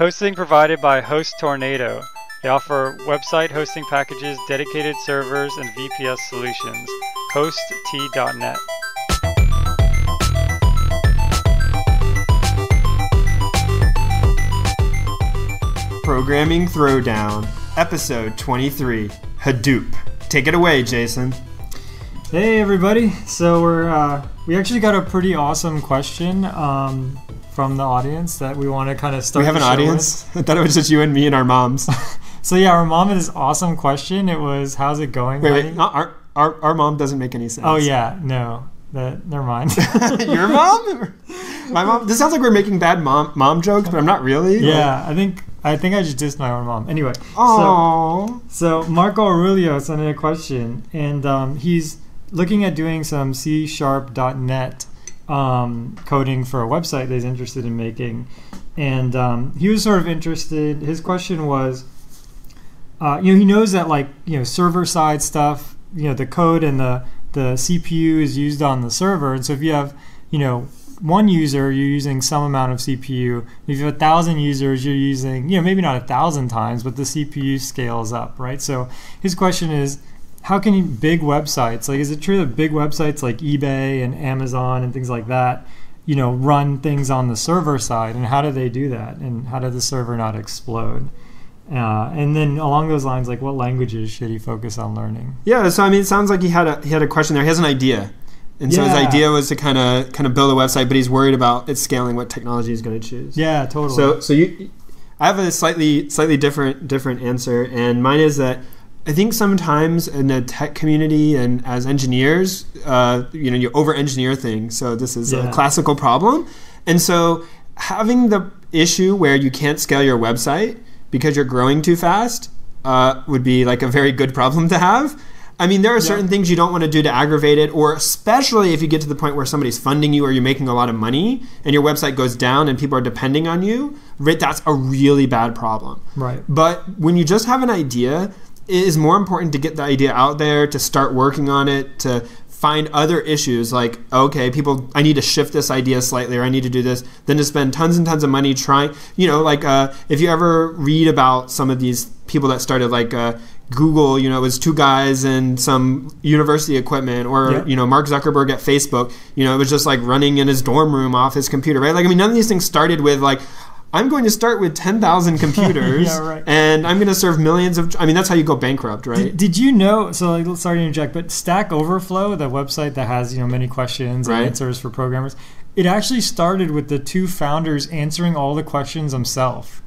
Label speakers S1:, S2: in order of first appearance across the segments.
S1: Hosting provided by Host Tornado. They offer website hosting packages, dedicated servers, and VPS solutions. HostT.net.
S2: Programming Throwdown, Episode 23 Hadoop. Take it away, Jason.
S3: Hey everybody! So we're uh, we actually got a pretty awesome question um, from the audience that we want to kind of start.
S2: We have an audience? I thought it was just you and me and our moms.
S3: So yeah, our mom had this awesome question. It was, "How's it going?"
S2: wait,
S3: honey?"
S2: wait, not our, our, our mom doesn't make any sense.
S3: Oh yeah, no, that never mind.
S2: Your mom? My mom? This sounds like we're making bad mom mom jokes, but I'm not really.
S3: yeah, I think I think I just dissed my own mom. Anyway, so
S2: Oh.
S3: so Marco Aurelio sent in a question, and um, he's looking at doing some C Sharp.net um, coding for a website that he's interested in making, and um, he was sort of interested. His question was, uh, you know, he knows that like you know server side stuff, you know, the code and the the CPU is used on the server, and so if you have you know one user, you're using some amount of CPU. If you have a thousand users, you're using, you know, maybe not a thousand times, but the CPU scales up, right? So his question is, how can you, big websites, like, is it true that big websites like eBay and Amazon and things like that, you know, run things on the server side? And how do they do that? And how did the server not explode? Uh, and then along those lines, like, what languages should he focus on learning?
S2: Yeah, so I mean, it sounds like he had a he had a question there. He has an idea, and so his idea was to kind of kind of build a website, but he's worried about it scaling. What technology he's going to choose?
S3: Yeah, totally.
S2: So so you, I have a slightly slightly different different answer, and mine is that I think sometimes in the tech community and as engineers, uh, you know, you over engineer things. So this is
S3: Yeah.
S2: a classical problem, and so having the issue where you can't scale your website because you're growing too fast uh, would be like a very good problem to have. I mean, there are certain things you don't want to do to aggravate it, or especially if you get to the point where somebody's funding you or you're making a lot of money and your website goes down and people are depending on you, right, that's a really bad problem.
S3: right.
S2: But when you just have an idea, it is more important to get the idea out there, to start working on it, to find other issues like, okay, people, I need to shift this idea slightly or I need to do this, than to spend tons and tons of money trying, you know, like uh, if you ever read about some of these people that started like, uh, Google, you know, it was two guys and some university equipment, or
S3: Yeah.
S2: you know, Mark Zuckerberg at Facebook, you know, it was just like running in his dorm room off his computer, right? Like, I mean, none of these things started with like, I'm going to start with 10,000 computers
S3: Yeah, right.
S2: and I'm going to serve millions of. I mean, that's how you go bankrupt, right?
S3: Did, did you know? So, like, sorry to interject, but Stack Overflow, the website that has you know many questions and
S2: Right.
S3: answers for programmers, it actually started with the two founders answering all the questions themselves.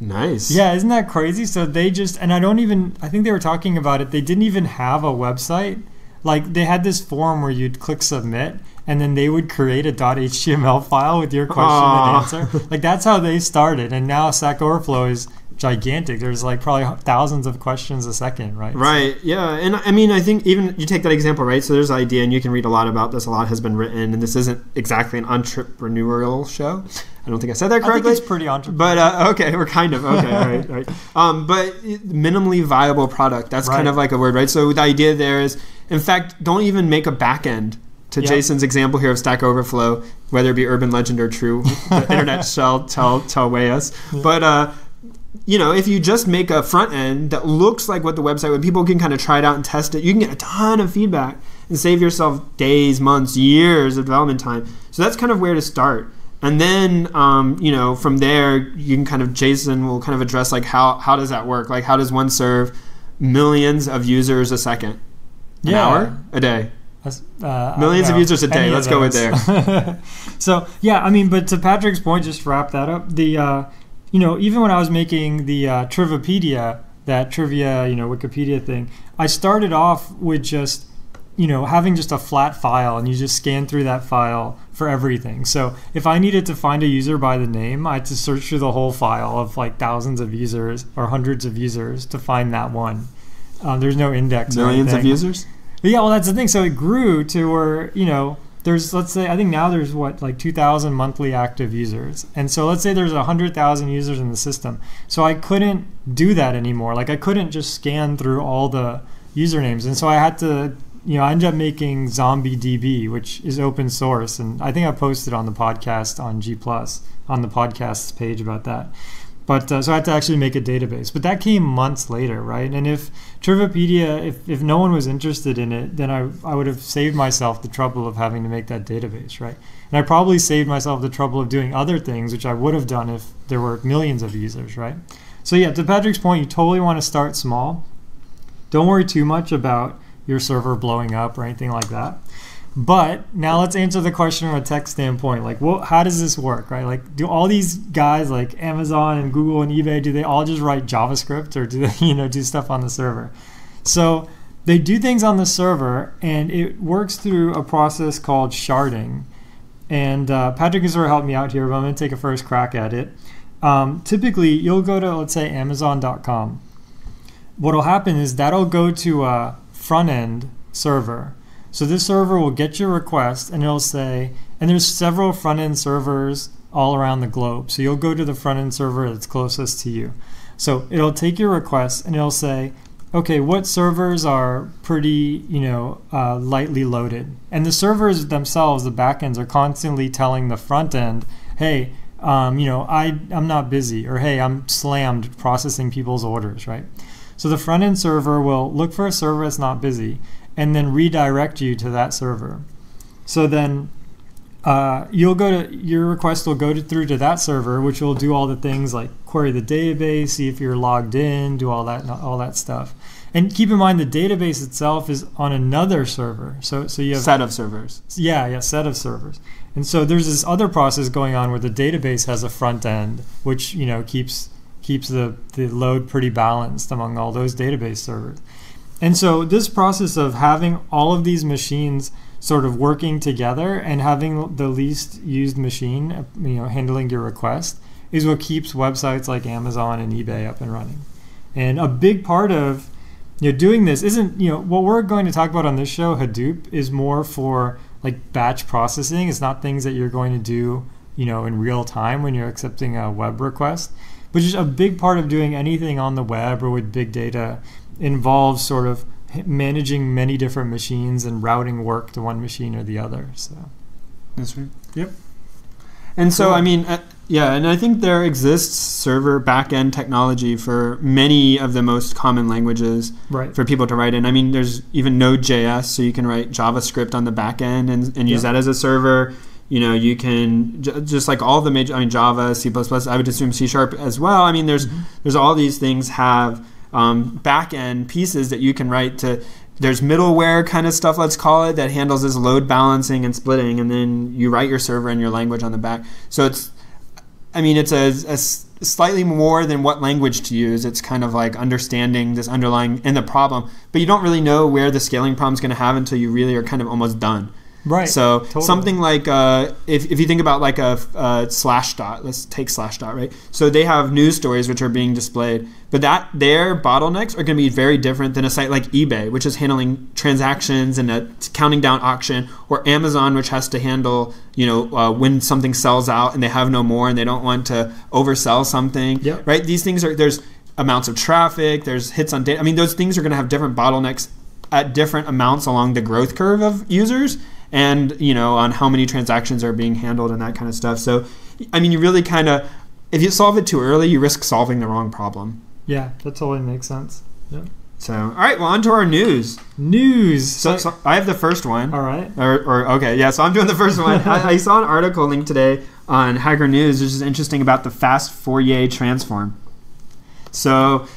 S2: nice.
S3: Yeah, isn't that crazy? So they just and I don't even. I think they were talking about it. They didn't even have a website. Like they had this form where you'd click submit, and then they would create a .html file with your question
S2: Aw.
S3: and answer. Like that's how they started, and now Stack Overflow is gigantic. There's like probably thousands of questions a second, right?
S2: Right. Yeah. And I mean, I think even you take that example, right? So there's an idea, and you can read a lot about this. A lot has been written, and this isn't exactly an entrepreneurial show. I don't think I said that
S3: I think
S2: correctly.
S3: it's pretty entrepreneurial.
S2: But uh, okay, we're kind of okay, all right, all right. Um, but minimally viable product. That's kind of like a word, right? So the idea there is, in fact, don't even make a back end. To
S3: Yeah.
S2: Jason's example here of Stack Overflow, whether it be urban legend or true, the internet shall tell tell way us. But uh, you know, if you just make a front end that looks like what the website would, people can kind of try it out and test it. You can get a ton of feedback and save yourself days, months, years of development time. So that's kind of where to start. And then, um, you know, from there, you can kind of, Jason will kind of address like how, how does that work? Like, how does one serve millions of users a second? An
S3: Yeah.
S2: hour? A day?
S3: Uh,
S2: Millions of users a day. Let's go with
S3: there. so yeah, I mean, but to Patrick's point, just to wrap that up. The uh, you know, even when I was making the uh, Trivipedia, that trivia, you know, Wikipedia thing, I started off with just you know having just a flat file, and you just scan through that file for everything. So if I needed to find a user by the name, I had to search through the whole file of like thousands of users or hundreds of users to find that one. Um, there's no index.
S2: Millions of users?
S3: Yeah, well, that's the thing. So it grew to where you know there's let's say I think now there's what like 2,000 monthly active users, and so let's say there's 100,000 users in the system. So I couldn't do that anymore. Like I couldn't just scan through all the usernames, and so I had to you know I ended up making Zombie DB, which is open source, and I think I posted on the podcast on G Plus on the podcast page about that. But uh, so I had to actually make a database. But that came months later, right? And if Trivipedia, if, if no one was interested in it, then I, I would have saved myself the trouble of having to make that database, right? And I probably saved myself the trouble of doing other things, which I would have done if there were millions of users, right? So yeah, to Patrick's point, you totally want to start small. Don't worry too much about your server blowing up or anything like that. But now let's answer the question from a tech standpoint. Like, what, how does this work, right? Like, do all these guys like Amazon and Google and eBay, do they all just write JavaScript or do they, you know, do stuff on the server? So they do things on the server, and it works through a process called sharding. And uh, Patrick has sort of helped me out here, but I'm going to take a first crack at it. Um, typically, you'll go to, let's say, Amazon.com. What'll happen is that'll go to a front end server so this server will get your request and it'll say, and there's several front end servers all around the globe. So you'll go to the front end server that's closest to you. So it'll take your request and it'll say, okay, what servers are pretty, you know, uh, lightly loaded? And the servers themselves, the backends, are constantly telling the front end, hey, um, you know, I, I'm not busy, or hey, I'm slammed processing people's orders, right? So the front end server will look for a server that's not busy and then redirect you to that server. So then uh, you'll go to your request will go to, through to that server, which will do all the things like query the database, see if you're logged in, do all that all that stuff. And keep in mind the database itself is on another server. So so you have
S2: set of servers.
S3: Yeah, yeah, set of servers. And so there's this other process going on where the database has a front end, which you know keeps keeps the, the load pretty balanced among all those database servers. And so this process of having all of these machines sort of working together and having the least used machine, you know, handling your request is what keeps websites like Amazon and eBay up and running. And a big part of you know doing this isn't you know what we're going to talk about on this show Hadoop is more for like batch processing. It's not things that you're going to do you know in real time when you're accepting a web request. But just a big part of doing anything on the web or with big data involves sort of managing many different machines and routing work to one machine or the other. So
S2: that's right.
S3: Yep.
S2: And so, I mean, uh, yeah, and I think there exists server backend technology for many of the most common languages
S3: right.
S2: for people to write in. I mean, there's even Node.js, so you can write JavaScript on the backend and, and use yep. that as a server. You know, you can j- just like all the major, I mean, Java, C++, I would assume C Sharp as well. I mean, there's mm-hmm. there's all these things have um, back end pieces that you can write to there's middleware kind of stuff let's call it that handles this load balancing and splitting and then you write your server and your language on the back. So it's i mean it's a, a slightly more than what language to use. It's kind of like understanding this underlying in the problem but you don't really know where the scaling problem is going to have until you really are kind of almost done
S3: Right.
S2: So
S3: totally.
S2: something like uh, if, if you think about like a uh, Slashdot, let's take Slashdot, right? So they have news stories which are being displayed, but that their bottlenecks are going to be very different than a site like eBay, which is handling transactions and a counting down auction, or Amazon, which has to handle you know uh, when something sells out and they have no more and they don't want to oversell something,
S3: yep.
S2: right? These things are there's amounts of traffic, there's hits on data. I mean, those things are going to have different bottlenecks at different amounts along the growth curve of users and you know on how many transactions are being handled and that kind of stuff. So, I mean, you really kind of if you solve it too early, you risk solving the wrong problem.
S3: Yeah, that totally makes sense. Yeah.
S2: So, all right, well, on to our news.
S3: News.
S2: So, so I have the first one.
S3: All right.
S2: Or, or okay, yeah. So I'm doing the first one. I, I, saw an article linked today on Hacker News, which is interesting about the fast Fourier transform. So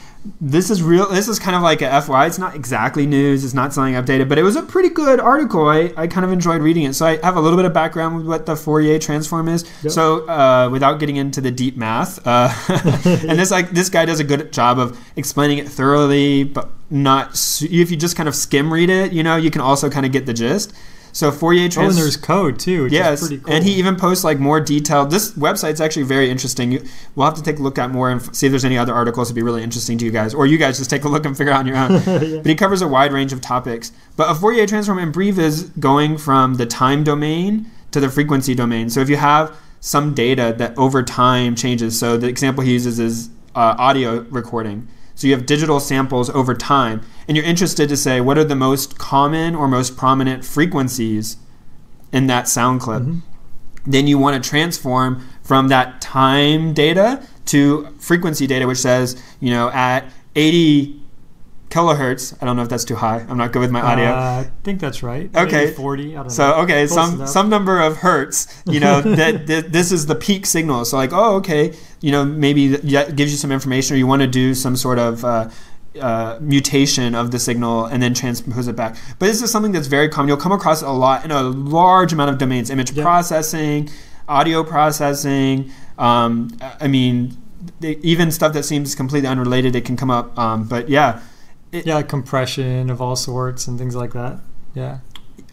S2: this is real this is kind of like a FY. it's not exactly news it's not something updated but it was a pretty good article i, I kind of enjoyed reading it so i have a little bit of background with what the fourier transform is yep. so uh, without getting into the deep math uh, and this like this guy does a good job of explaining it thoroughly but not if you just kind of skim read it you know you can also kind of get the gist so Fourier
S3: trans- Oh, and there's code too. yes, cool.
S2: and he even posts like more detailed. This website's actually very interesting. we'll have to take a look at more and see if there's any other articles that'd be really interesting to you guys, or you guys just take a look and figure out on your own. yeah. But he covers a wide range of topics. But a Fourier transform in brief is going from the time domain to the frequency domain. So if you have some data that over time changes, so the example he uses is uh, audio recording. So you have digital samples over time, and you're interested to say what are the most common or most prominent frequencies in that sound clip. Mm-hmm. Then you want to transform from that time data to frequency data, which says, you know, at 80 kilohertz. I don't know if that's too high. I'm not good with my audio.
S3: Uh, I think that's right.
S2: Okay.
S3: 40. I don't
S2: So
S3: know.
S2: okay,
S3: Close
S2: some some number of hertz, you know, that, that this is the peak signal. So like, oh, okay, you know, maybe that gives you some information, or you want to do some sort of uh, uh, mutation of the signal and then transpose it back. But this is something that's very common. You'll come across it a lot in a large amount of domains: image
S3: Yeah. processing,
S2: audio processing. Um, I mean, they, even stuff that seems completely unrelated, it can come up. Um, but yeah,
S3: Yeah, compression of all sorts and things like that. Yeah.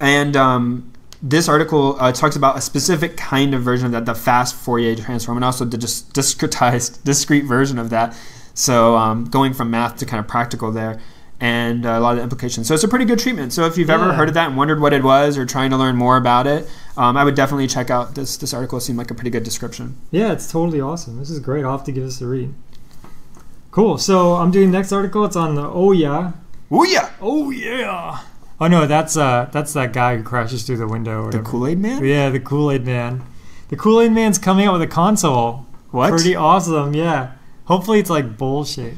S2: And um, this article uh, talks about a specific kind of version of that, the fast Fourier transform, and also the dis- discretized, discrete version of that. So um, going from math to kind of practical there, and uh, a lot of the implications. So it's a pretty good treatment. So if you've ever heard of that and wondered what it was or trying to learn more about it, um, I would definitely check out this. This article. It seemed like a pretty good description.
S3: Yeah, it's totally awesome. This is great. I'll have to give this a read. Cool. So I'm doing next article. It's on the oh yeah.
S2: Oh yeah,
S3: Oh yeah. Oh no, that's uh that's that guy who crashes through the window or
S2: the. Kool Aid Man.
S3: Yeah, the Kool-Aid man. The Kool-Aid man's coming out with a console.
S2: What?
S3: Pretty awesome, yeah. Hopefully it's like bullshit.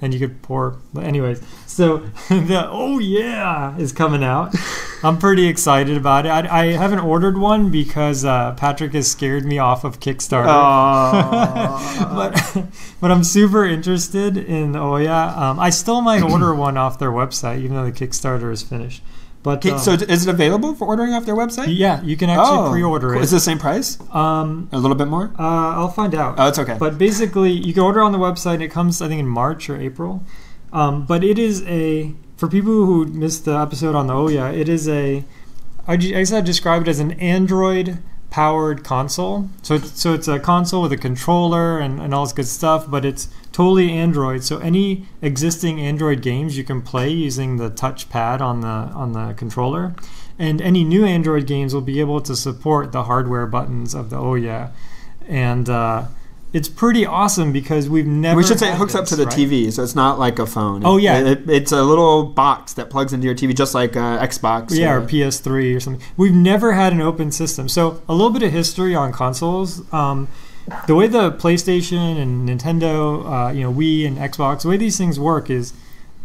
S3: And you could pour but anyways. So the oh yeah is coming out. I'm pretty excited about it. I, I haven't ordered one because uh, Patrick has scared me off of Kickstarter. But but I'm super interested in Ouya. Um, I still might order one off their website, even though the Kickstarter is finished. But
S2: Okay,
S3: um,
S2: so is it available for ordering off their website?
S3: yeah, you can actually
S2: Oh,
S3: pre-order
S2: cool.
S3: it.
S2: Is it the same price?
S3: um,
S2: A little bit more?
S3: uh, I'll find out.
S2: Oh, it's okay.
S3: But basically, you can order on the website. And It comes, I think, in March or April. Um, but it is a for people who missed the episode on the Ouya. It is a I I guess I'd describe it as an Android powered console. So it's, so it's a console with a controller and, and all this good stuff, but it's totally Android. So any existing Android games you can play using the touchpad on the on the controller, and any new Android games will be able to support the hardware buttons of the Ouya, and uh, it's pretty awesome because we've never.
S2: we should say it hooks up to the
S3: right?
S2: TV, so it's not like a phone.
S3: Oh, yeah.
S2: It- it- it's a little box that plugs into your TV, just like uh, Xbox.
S3: Yeah,
S2: or-
S3: or PS3 or something. We've never had an open system. So a little bit of history on consoles. Um, the way the PlayStation and Nintendo, uh, you know, Wii and Xbox, the way these things work is,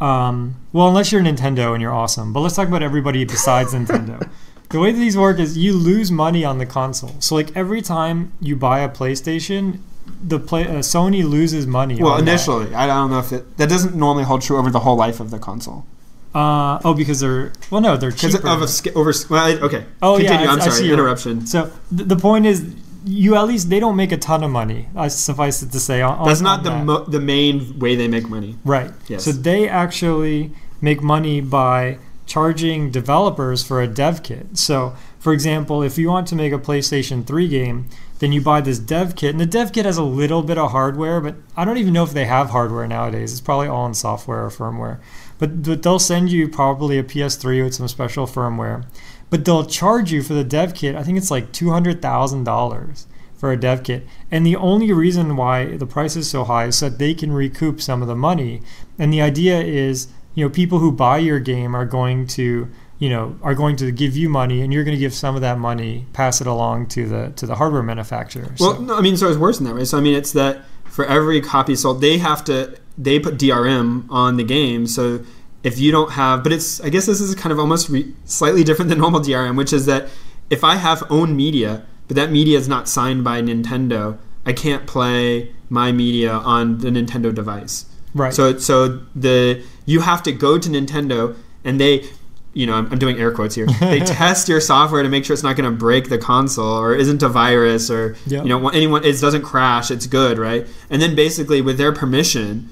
S3: um, well, unless you're Nintendo and you're awesome. But let's talk about everybody besides Nintendo. The way that these work is you lose money on the console. So like every time you buy a PlayStation, the play uh, Sony loses money.
S2: Well,
S3: on that.
S2: initially, I don't know if it that doesn't normally hold true over the whole life of the console
S3: Uh, oh, because they're well, no, they're
S2: because
S3: cheaper.
S2: of a over. Well, okay.
S3: Oh, yeah, I-
S2: I'm sorry. interruption.
S3: So th- the point is, you at least they don't make a ton of money. I suffice it to say. On,
S2: That's
S3: on
S2: not the
S3: that.
S2: mo- the main way they make money.
S3: right.
S2: Yes.
S3: So they actually make money by charging developers for a dev kit. So, for example, if you want to make a PlayStation 3 game, then you buy this dev kit, and the dev kit has a little bit of hardware, but I don't even know if they have hardware nowadays. It's probably all in software or firmware. But, but they'll send you probably a PS3 with some special firmware. But they'll charge you for the dev kit. I think it's like two hundred thousand dollars for a dev kit. And the only reason why the price is so high is so that they can recoup some of the money. And the idea is, you know, people who buy your game are going to, you know, are going to give you money, and you're going to give some of that money, pass it along to the to the hardware manufacturer.
S2: Well,
S3: so,
S2: no, I mean, so it's worse than that, right? So I mean, it's that for every copy sold, they have to they put DRM on the game. So if you don't have, but it's I guess this is kind of almost re, slightly different than normal DRM, which is that if I have own media, but that media is not signed by Nintendo, I can't play my media on the Nintendo device.
S3: right.
S2: So so the you have to go to Nintendo and they you know I'm, I'm doing air quotes here. They test your software to make sure it's not going to break the console or isn't a virus or
S3: Yep.
S2: you know anyone it doesn't crash. It's good, right? And then basically with their permission,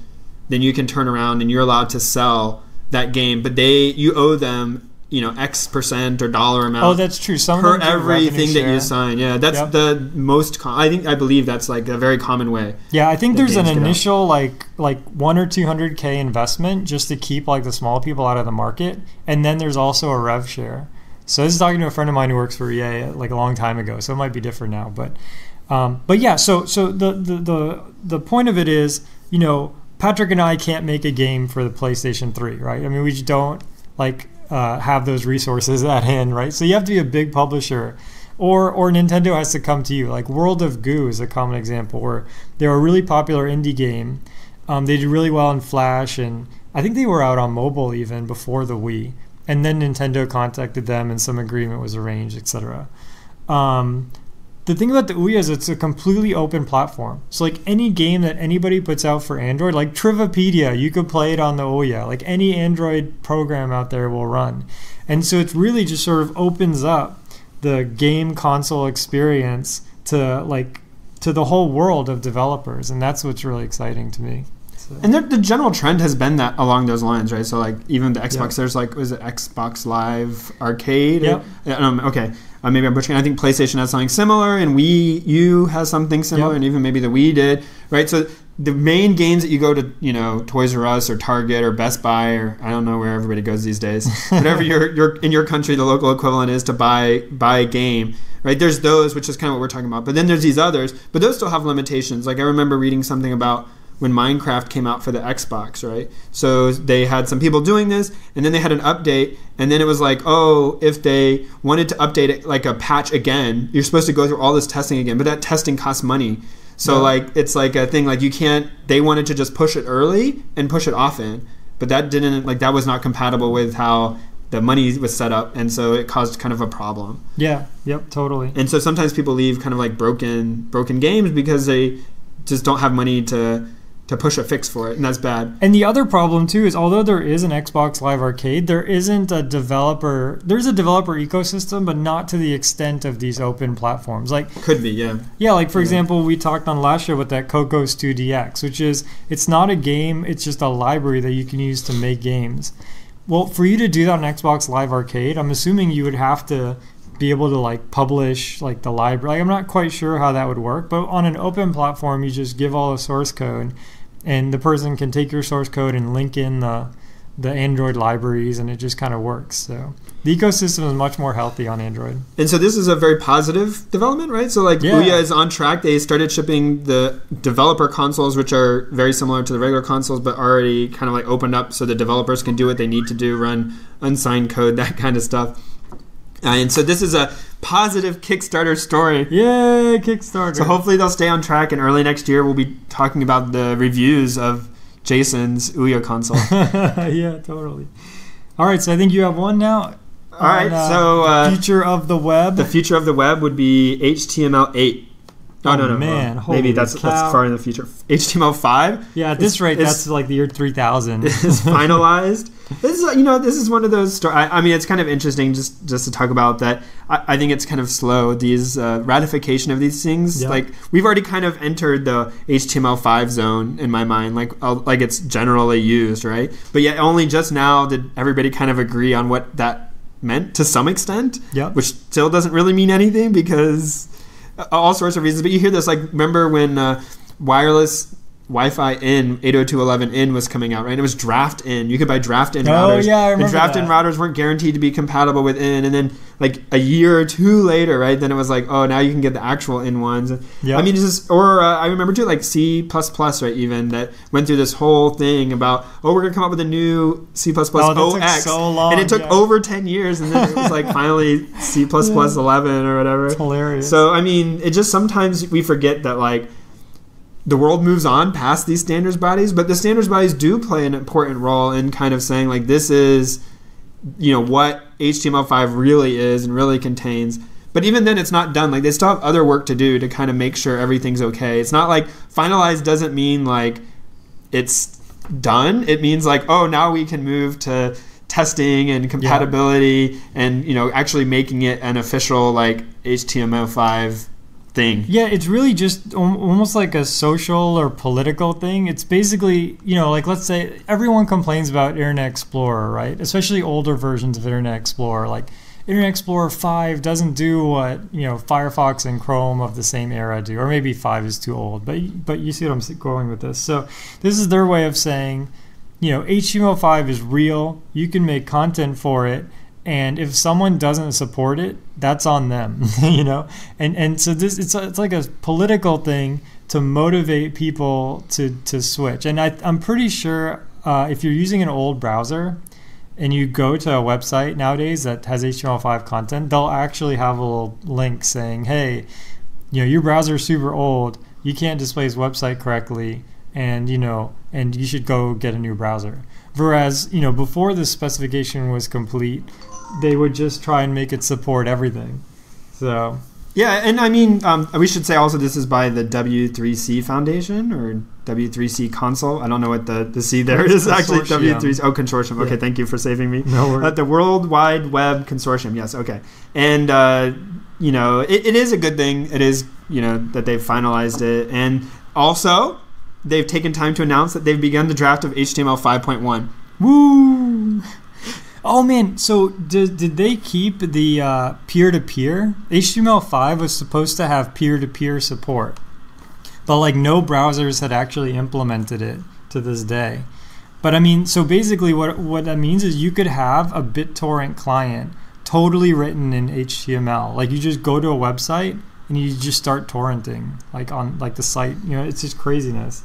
S2: then you can turn around and you're allowed to sell that game, but they you owe them you know X percent or dollar amount
S3: oh, that's true. Some of
S2: per everything that you sign. Yeah, that's
S3: Yep.
S2: the most. Com- I think I believe that's like a very common way.
S3: Yeah, I think there's an initial like like one or two hundred k investment just to keep like the small people out of the market, and then there's also a rev share. So this is talking to a friend of mine who works for EA like a long time ago, so it might be different now, but um, but yeah. So so the, the the the point of it is, you know, Patrick and I can't make a game for the PlayStation 3, right? I mean, we just don't like uh, have those resources at hand, right? So you have to be a big publisher or or Nintendo has to come to you. Like World of Goo is a common example where they're a really popular indie game. Um, they did really well in Flash, and I think they were out on mobile even before the Wii. And then Nintendo contacted them, and some agreement was arranged, etc. the thing about the Ouya is it's a completely open platform. So like any game that anybody puts out for Android, like Trivipedia, you could play it on the Ouya. Like any Android program out there will run. And so it really just sort of opens up the game console experience to like to the whole world of developers and that's what's really exciting to me. So,
S2: And the, the general trend has been that along those lines, right? So like even the Xbox,
S3: Yeah.
S2: there's like was it Xbox Live Arcade?
S3: Yep.
S2: Yeah, Um, okay. Uh, maybe I'm butchering. I think PlayStation has something similar, and Wii U has something similar,
S3: Yep.
S2: and even maybe the Wii did, right? So the main games that you go to, you know, Toys R Us or Target or Best Buy or I don't know where everybody goes these days. Whatever your your in your country the local equivalent is to buy buy a game, right? There's those, which is kind of what we're talking about. But then there's these others, but those still have limitations. Like I remember reading something about when Minecraft came out for the Xbox, right? So they had some people doing this, and then they had an update, and then it was like, oh, if they wanted to update it like a patch again, you're supposed to go through all this testing again, but that testing costs money. So
S3: Yeah.
S2: like it's like a thing like you can't. They wanted to just push it early and push it often, but that didn't like that was not compatible with how the money was set up, and so it caused kind of a problem.
S3: yeah, yep, totally.
S2: And so sometimes people leave kind of like broken broken games because they just don't have money to to push a fix for it, and that's bad.
S3: And the other problem too is although there is an Xbox Live Arcade, there isn't a developer there's a developer ecosystem, but not to the extent of these open platforms. Like
S2: Could be, yeah.
S3: yeah, like for
S2: Yeah.
S3: example, we talked on last show with that Cocos2d-x, which is it's not a game, it's just a library that you can use to make games. Well, for you to do that on Xbox Live Arcade, I'm assuming you would have to be able to like publish like the library. Like, I'm not quite sure how that would work, but on an open platform, you just give all the source code, and the person can take your source code and link in the the Android libraries, and it just kind of works. So the ecosystem is much more healthy on Android.
S2: And so this is a very positive development, right? So like
S3: Yeah.
S2: Ouya is on track. They started shipping the developer consoles, which are very similar to the regular consoles, but already kind of like opened up so the developers can do what they need to do, run unsigned code, that kind of stuff. Uh, and so this is a positive Kickstarter story.
S3: Yay, Kickstarter!
S2: So hopefully they'll stay on track, and early next year we'll be talking about the reviews of Jason's Ouya console.
S3: yeah, totally. All right, so I think you have one now.
S2: All right, so uh,
S3: future of the web.
S2: the future of the web would be HTML8. No,
S3: Oh,
S2: no, no,
S3: man,
S2: well, maybe that's
S3: cow.
S2: that's far in the future. HTML5
S3: yeah, at this rate,
S2: is-
S3: that's like the year 3000.
S2: is finalized. this is, you know, this is one of those. stories. I, mean, it's kind of interesting just just to talk about that. I, I think it's kind of slow. These uh, ratification of these things,
S3: Yeah.
S2: like we've already kind of entered the HTML5 zone in my mind, like uh, like it's generally used, right? But yet, only just now did everybody kind of agree on what that meant to some extent,
S3: Yep.
S2: which still doesn't really mean anything because uh, all sorts of reasons. But you hear this, like remember when uh, wireless Wi-Fi in 802.11n was coming out, right? It was draft in. You could buy draft in
S3: Oh,
S2: routers.
S3: yeah, I remember.
S2: and draft in routers weren't guaranteed to be compatible with in, and then like a year or two later, right? Then it was like, oh, now you can get the actual in ones.
S3: Yeah.
S2: I mean, just or uh, I remember too, like C++, plus right? Even that went through this whole thing about, oh, we're gonna come up with a new C++
S3: Oh, that took
S2: OX,
S3: so long,
S2: and it took
S3: yeah.
S2: over 10 years, and then it was like finally C++ 11 or whatever.
S3: It's hilarious.
S2: So I mean, it just sometimes we forget that like the world moves on past these standards bodies, but the standards bodies do play an important role in kind of saying like this is you know what HTML5 really is and really contains. But even then, it's not done. Like they still have other work to do to kind of make sure everything's okay. It's not like finalized doesn't mean like it's done. It means like oh now we can move to testing and compatibility and you know actually making it an official like HTML5 thing.
S3: Yeah, it's really just almost like a social or political thing. It's basically, you know, like let's say everyone complains about Internet Explorer, right? Especially older versions of Internet Explorer. Like Internet Explorer 5 doesn't do what, you know, Firefox and Chrome of the same era do. Or maybe 5 is too old. But but you see what I'm going with this. So this is their way of saying, you know, HTML5 is real. You can make content for it. And if someone doesn't support it, that's on them, you know. And and so this it's it's like a political thing to motivate people to to switch. And I I'm pretty sure uh, if you're using an old browser, and you go to a website nowadays that has HTML5 content, they'll actually have a little link saying, "Hey, you know, your browser is super old. You can't display this website correctly, and you know, and you should go get a new browser." Whereas, you know, before this specification was complete, they would just try and make it support everything. So
S2: Yeah, and I mean, um, we should say also this is by the W3C Foundation or W3C Console. I don't know what the, the C there is actually. W3C. Oh, consortium. Okay,
S3: Yeah.
S2: thank you for saving me.
S3: no worries.
S2: Uh, the World Wide Web Consortium. Yes. Okay. And uh, you know, it, it is a good thing. It is you know that they've finalized it, and also they've taken time to announce that they've begun the draft of HTML 5.1.
S3: Woo! Oh man, so did, did they keep the uh, peer-to-peer? HTML5 was supposed to have peer-to-peer support, but like no browsers had actually implemented it to this day. But I mean, so basically, what what that means is you could have a BitTorrent client totally written in HTML. Like you just go to a website and you just start torrenting, like on like the site. You know, it's just craziness.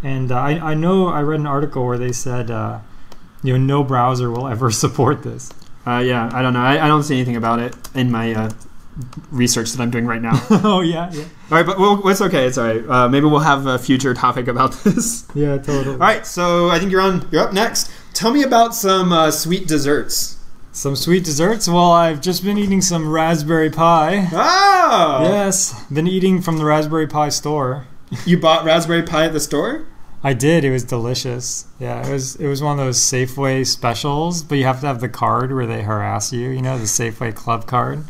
S3: And uh, I I know I read an article where they said. Uh, you know, no browser will ever support this.
S2: Uh, yeah, I don't know. I, I don't see anything about it in my uh, research that I'm doing right now.
S3: oh yeah, yeah,
S2: all right, but well, it's okay. It's all right. Uh, maybe we'll have a future topic about this.
S3: yeah, totally.
S2: All right, so I think you're on. You're up next. Tell me about some uh, sweet desserts.
S3: Some sweet desserts. Well, I've just been eating some Raspberry pie.
S2: Oh,
S3: Yes, been eating from the Raspberry Pi store.
S2: You bought Raspberry Pi at the store?
S3: I did. It was delicious. Yeah, it was. It was one of those Safeway specials, but you have to have the card where they harass you. You know, the Safeway Club card.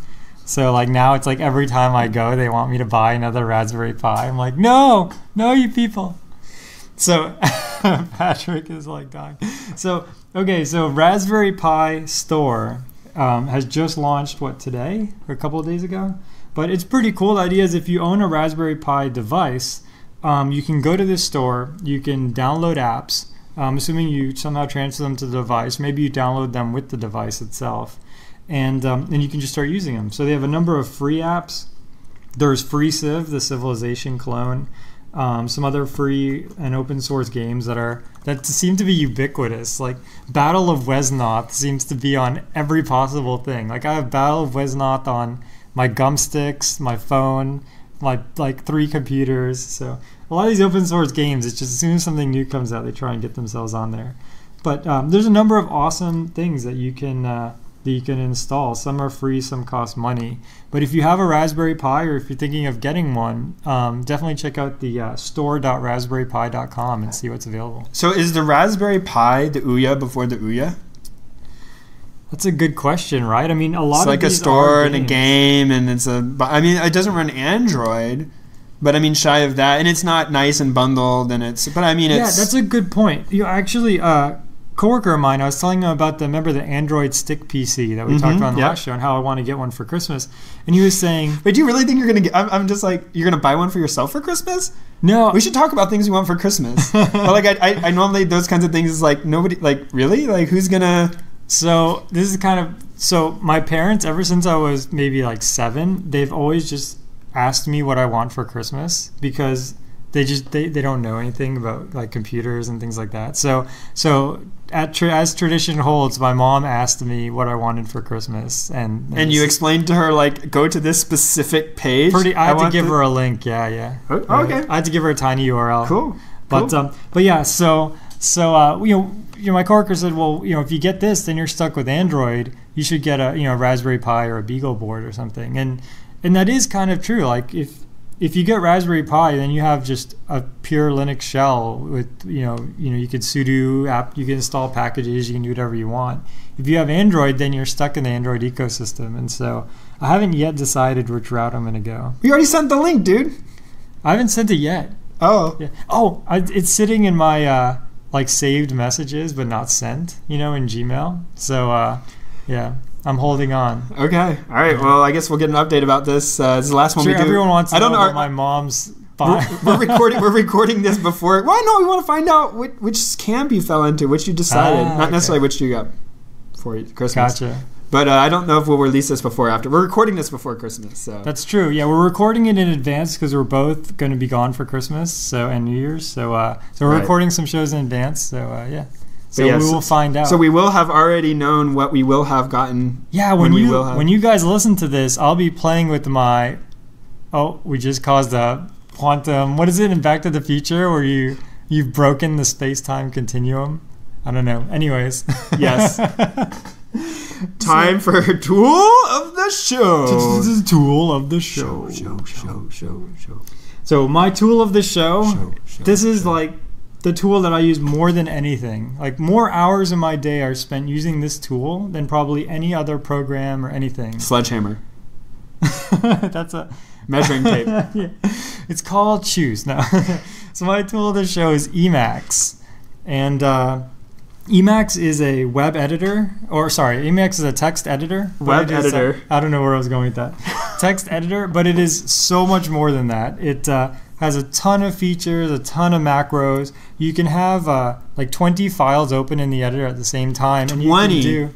S3: So like now, it's like every time I go, they want me to buy another Raspberry Pi. I'm like, no, no, you people. So Patrick is like dying. So okay, so Raspberry Pi store um, has just launched what today or a couple of days ago, but it's pretty cool. The idea is if you own a Raspberry Pi device, um, you can go to this store, you can download apps. Um, assuming you somehow transfer them to the device, maybe you download them with the device itself, and um, and you can just start using them. So they have a number of free apps. There's FreeCiv, the Civilization clone, um, some other free and open source games that are that seem to be ubiquitous. Like Battle of Wesnoth seems to be on every possible thing. Like I have Battle of Wesnoth on my Gumstix, my phone, my like three computers. So a lot of these open source games, it's just as soon as something new comes out, they try and get themselves on there. But um, there's a number of awesome things that you can uh, that you can install. Some are free, some cost money. But if you have a Raspberry Pi or if you're thinking of getting one, um, definitely check out the uh, store.raspberrypi.com and see what's available.
S2: So is the Raspberry Pi the Ouya before the Ouya?
S3: That's a good question, right? I mean, a lot of
S2: It's
S3: of
S2: like a store and a game, and it's a. I mean, it doesn't run Android, but I mean, shy of that, and it's not nice and bundled, and it's. But I mean,
S3: Yeah, that's a good point. You actually, uh, coworker of mine, I was telling him about the remember the Android stick PC that we talked
S2: Mhm,
S3: about in the
S2: yeah.
S3: last show and how I want to get one for Christmas, and he was saying,
S2: "But do you really think you're gonna get? I'm, I'm just like, you're gonna buy one for yourself for Christmas?
S3: "No,
S2: We should talk about things we want for Christmas. but like, I, I, I normally those kinds of things is like nobody, like really, like who's gonna?
S3: So this is kind of so my parents ever since I was maybe like 7, they've always just asked me what I want for Christmas because they just they, they don't know anything about like computers and things like that. So so at tra- as tradition holds, my mom asked me what I wanted for Christmas and
S2: And you explained to her like, go to this specific page.
S3: pretty I had to give
S2: the-
S3: her a link. Yeah, yeah.
S2: Oh, okay.
S3: I had to give her a tiny URL.
S2: Cool.
S3: But
S2: Cool.
S3: um, but yeah, so so uh, you know, you know, my coworker said, well, you know, if you get this, then you're stuck with Android. You should get a you know Raspberry Pi or a BeagleBoard or something, and and that is kind of true. Like if if you get Raspberry Pi, then you have just a pure Linux shell with you know you know you could sudo apt, you can install packages, you can do whatever you want. If you have Android, then you're stuck in the Android ecosystem, and so I haven't yet decided which route I'm going to go.
S2: We already sent the link, dude.
S3: I haven't sent it yet.
S2: Oh.
S3: Yeah. Oh, I, it's sitting in my uh, like saved messages but not sent. You know, in Gmail. So uh, yeah, I'm holding on.
S2: Okay. All right. Well, I guess we'll get an update about this. Uh, this is the last one
S3: Sure,
S2: we do.
S3: everyone wants to
S2: I don't
S3: know
S2: know.
S3: about my mom's.
S2: we're, we're recording. We're recording this before. Well, no, we want to find out which, which camp you fell into, which you decided,
S3: Ah,
S2: not
S3: okay.
S2: necessarily which you got for Christmas.
S3: gotcha.
S2: But uh, I don't know if we'll release this before or after. We're recording this before Christmas, so
S3: That's true. Yeah, we're recording it in advance because we're both going to be gone for Christmas, so and New Year's. So uh, so we're
S2: Right.
S3: recording some shows in advance. So uh, yeah, So
S2: yes,
S3: we will find out.
S2: So we will have already known what we will have gotten.
S3: yeah, when,
S2: when
S3: you
S2: will have-
S3: when you guys listen to this, I'll be playing with my. Oh, we just caused a quantum. What is it in Back to the Future where you you've broken the space time continuum? I don't know. Anyways.
S2: Yes. Time for tool of the show.
S3: this is tool of the show.
S2: show, show, show, show,
S3: So my tool of the show.
S2: show, show.
S3: This is like the tool that I use more than anything. Like more hours in my day are spent using this tool than probably any other program or anything.
S2: sledgehammer,
S3: That's a
S2: measuring tape.
S3: yeah. It's called Choose now. so my tool of the show is Emacs, and uh, Emacs is a web editor, or sorry, Emacs is a text editor.
S2: Web
S3: it is a-
S2: editor.
S3: I don't know where I was going with that. text editor, but it is so much more than that. It uh, has a ton of features, a ton of macros. You can have uh, like 20 files open in the editor at the same time, and you can do.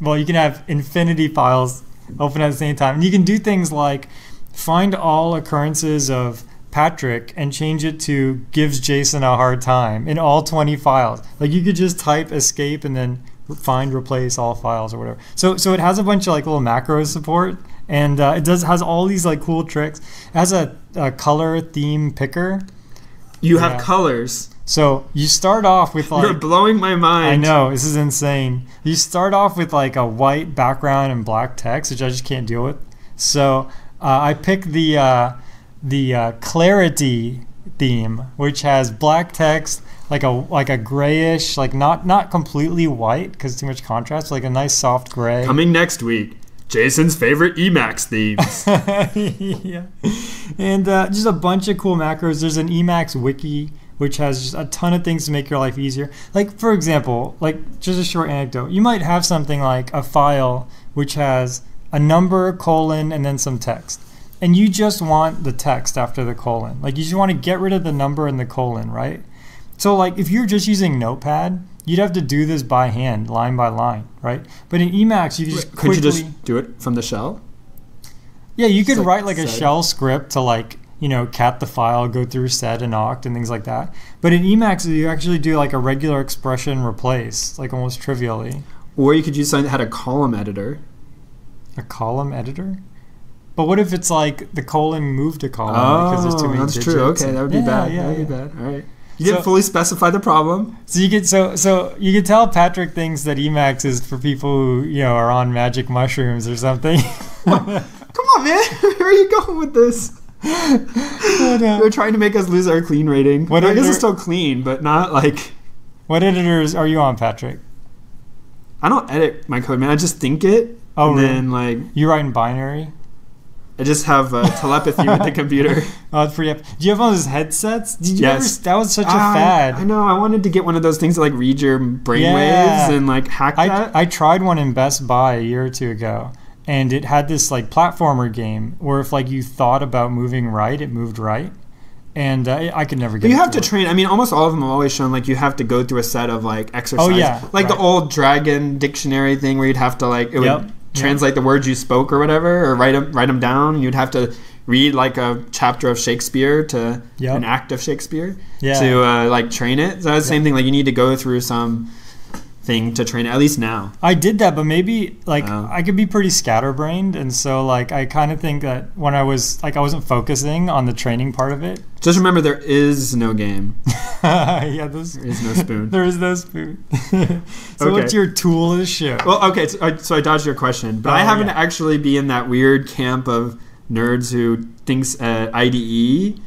S3: Well, you can have infinity files open at the same time, and you can do things like find all occurrences of Patrick and change it to gives Jason a hard time in all 20 files. Like you could just type escape and then find replace all files or whatever. So so it has a bunch of like little macros support and uh, it does has all these like cool tricks. It has a, a color theme picker.
S2: You have colors.
S3: So you start off with like You're
S2: blowing my mind.
S3: I know this is insane. You start off with like a white background and black text, which I just can't deal with. So uh, I pick the uh, the uh, clarity theme, which has black text, like a like a grayish, like not not completely white because too much contrast, like a nice soft gray.
S2: Coming next week, Jason's favorite Emacs themes.
S3: yeah. And uh, just a bunch of cool macros. There's an Emacs wiki which has just a ton of things to make your life easier. Like for example, like just a short anecdote. You might have something like a file which has a number, colon, and then some text. And you just want the text after the colon. Like you just want to get rid of the number and the colon, right? So like if you're just using Notepad, you'd have to do this by hand, line by line, right? But in Emacs, you just
S2: Could you just do it from the shell?
S3: yeah, you could write like a
S2: sed.
S3: shell script to like you know cat the file, go through sed and awk and things like that. But in Emacs, you actually do like a regular expression replace, like almost trivially.
S2: Or you could use something that had a column editor.
S3: A column editor. But what if it's like the colon moved to column because there's too many
S2: Oh, that's
S3: digits?
S2: true. Okay, that would be
S3: Yeah,
S2: bad.
S3: yeah,
S2: that would be bad. All right. You didn't fully specify the problem.
S3: So you could so so you could tell Patrick thinks that Emacs is for people who you know are on magic mushrooms or something.
S2: Come on, man. Where are you going with this?
S3: But, uh,
S2: They're trying to make us lose our clean rating.
S3: What
S2: I guess it's still clean, but not like
S3: what editors are you on, Patrick?
S2: I don't edit my code, man. I just think it,
S3: Oh,
S2: and
S3: really?
S2: then like
S3: You write in binary?
S2: I just have uh, telepathy with the computer.
S3: Oh, it's pretty. Do you have one of those headsets? Did you
S2: Yes.
S3: ever? That was such a
S2: Ah,
S3: fad.
S2: I know. I wanted to get one of those things that like read your brainwaves
S3: Yeah.
S2: and like hack that.
S3: I, I tried one in Best Buy a year or two ago, and it had this like platformer game where if like you thought about moving right, it moved right, and uh, I could never get.
S2: But you
S3: it
S2: have to
S3: work.
S2: train. I mean, almost all of them have always shown like you have to go through a set of like exercises.
S3: Oh, yeah,
S2: like the old Dragon dictionary thing where you'd have to like it would
S3: Yep,
S2: translate the words you spoke or whatever, or write them write them down. You'd have to read like a chapter of Shakespeare to
S3: Yep.
S2: an act of Shakespeare
S3: Yeah.
S2: to uh, like train it. So that's the same thing. Like you need to go through some thing to train. At least now.
S3: I did that, but maybe like
S2: Oh.
S3: I could be pretty scatterbrained, and so like I kind of think that when I was like I wasn't focusing on the training part of it.
S2: Just remember, there is no game.
S3: yeah, those,
S2: There is no spoon.
S3: there is no spoon. so
S2: Okay.
S3: what's your tool of the show?
S2: Well, okay, so I, so I dodged your question, but I
S3: Oh,
S2: happen
S3: yeah.
S2: to actually be in that weird camp of nerds who thinks uh, IDE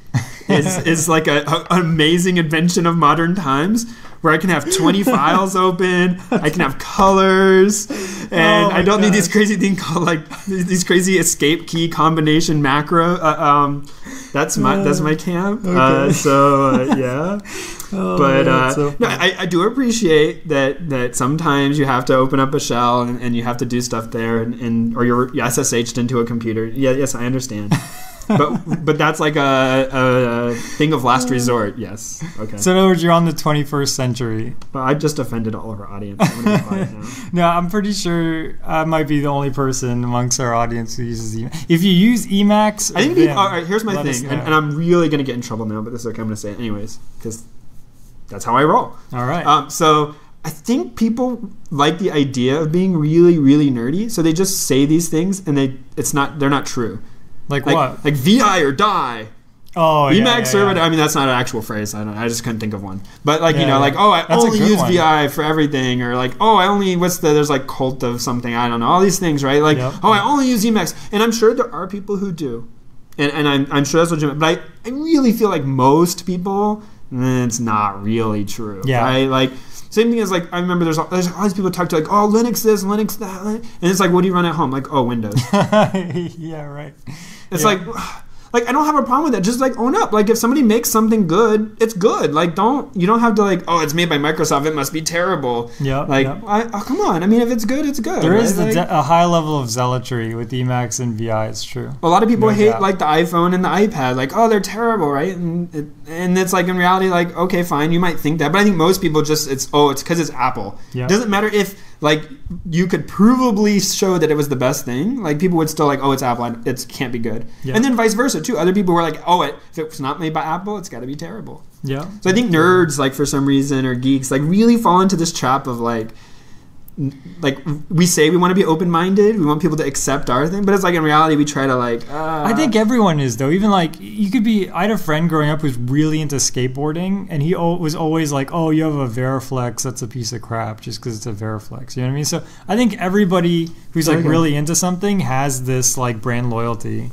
S2: is, is like a, a- an amazing invention of modern times, where I can have 20 files open, I can have colors, and
S3: Oh
S2: I don't need this crazy thing called like these these crazy escape key combination macro. Uh, um, that's my that's my camp. Uh, so uh, yeah
S3: Oh,
S2: but
S3: man,
S2: uh,
S3: so
S2: no. I, I do appreciate that that sometimes you have to open up a shell and, and you have to do stuff there and, and or you're SSH'd into a computer. Yeah, yes, I understand. But but that's like a, a, thing of last resort. Yes, okay.
S3: So in other words, you're on the 21st century.
S2: but I just offended all of our audience. I'm.
S3: No, I'm pretty sure I might be the only person amongst our audience who uses Emacs. If you use Emacs,
S2: I think
S3: then
S2: all right. Here's my thing, and, and I'm really gonna get in trouble now, but this is okay. I'm gonna say it anyways because that's how I roll.
S3: all right.
S2: Um, so I think people like the idea of being really, really nerdy, so they just say these things, and they it's not they're not true.
S3: Like,
S2: Like
S3: what?
S2: like VI or die.
S3: Oh, yeah,
S2: Emacs
S3: yeah,
S2: server.
S3: yeah.
S2: I mean, that's not an actual phrase. I don't. I just couldn't think of one. But like you know,
S3: yeah.
S2: like oh, I
S3: That's
S2: only use
S3: one.
S2: VI for everything, or like oh, I only what's the there's like cult of something. I don't know. All these things, right? Like
S3: Yep.
S2: oh, I only use Emacs, and I'm sure there are people who do, and and I'm, I'm sure that's legitimate. But I, I really feel like most people, it's not really true.
S3: Yeah.
S2: Right? Like. Same thing as like I remember there's all, there's all these people talk to like oh Linux this Linux that and it's like what do you run at home like oh Windows
S3: yeah, right.
S2: It's
S3: Yeah.
S2: like, like I don't have a problem with that. Just like own up. Like if somebody makes something good, it's good. Like don't you don't have to like oh it's made by Microsoft. It must be terrible.
S3: Yeah,
S2: Like
S3: yeah.
S2: I, oh, come on. I mean if it's good, it's good.
S3: There
S2: right?
S3: is the
S2: Like,
S3: de- a high level of zealotry with Emacs and VI. It's true.
S2: a lot of people
S3: no
S2: hate
S3: doubt.
S2: like the iPhone and the iPad. Like oh they're terrible, right? And it, and it's like in reality like okay fine you might think that, but I think most people just it's oh it's because it's Apple.
S3: Yeah.
S2: Doesn't matter if like you could provably show that it was the best thing. Like people would still like oh it's Apple. It can't be good.
S3: Yeah.
S2: And then vice versa too. Other people were like oh it, if it was not made by Apple, it's got to be terrible.
S3: Yeah.
S2: So I think nerds, like for some reason, or geeks, like really fall into this trap of like, like we say we want to be open minded, we want people to accept our thing, but it's like in reality we try to like. Uh,
S3: I think everyone is though. Even like you could be. I had a friend growing up who's really into skateboarding, and he was always like, "Oh, you have a Variflex. That's a piece of crap, just because it's a Variflex." You know what I mean? So I think everybody who's like
S2: Okay.
S3: really into something has this like brand loyalty.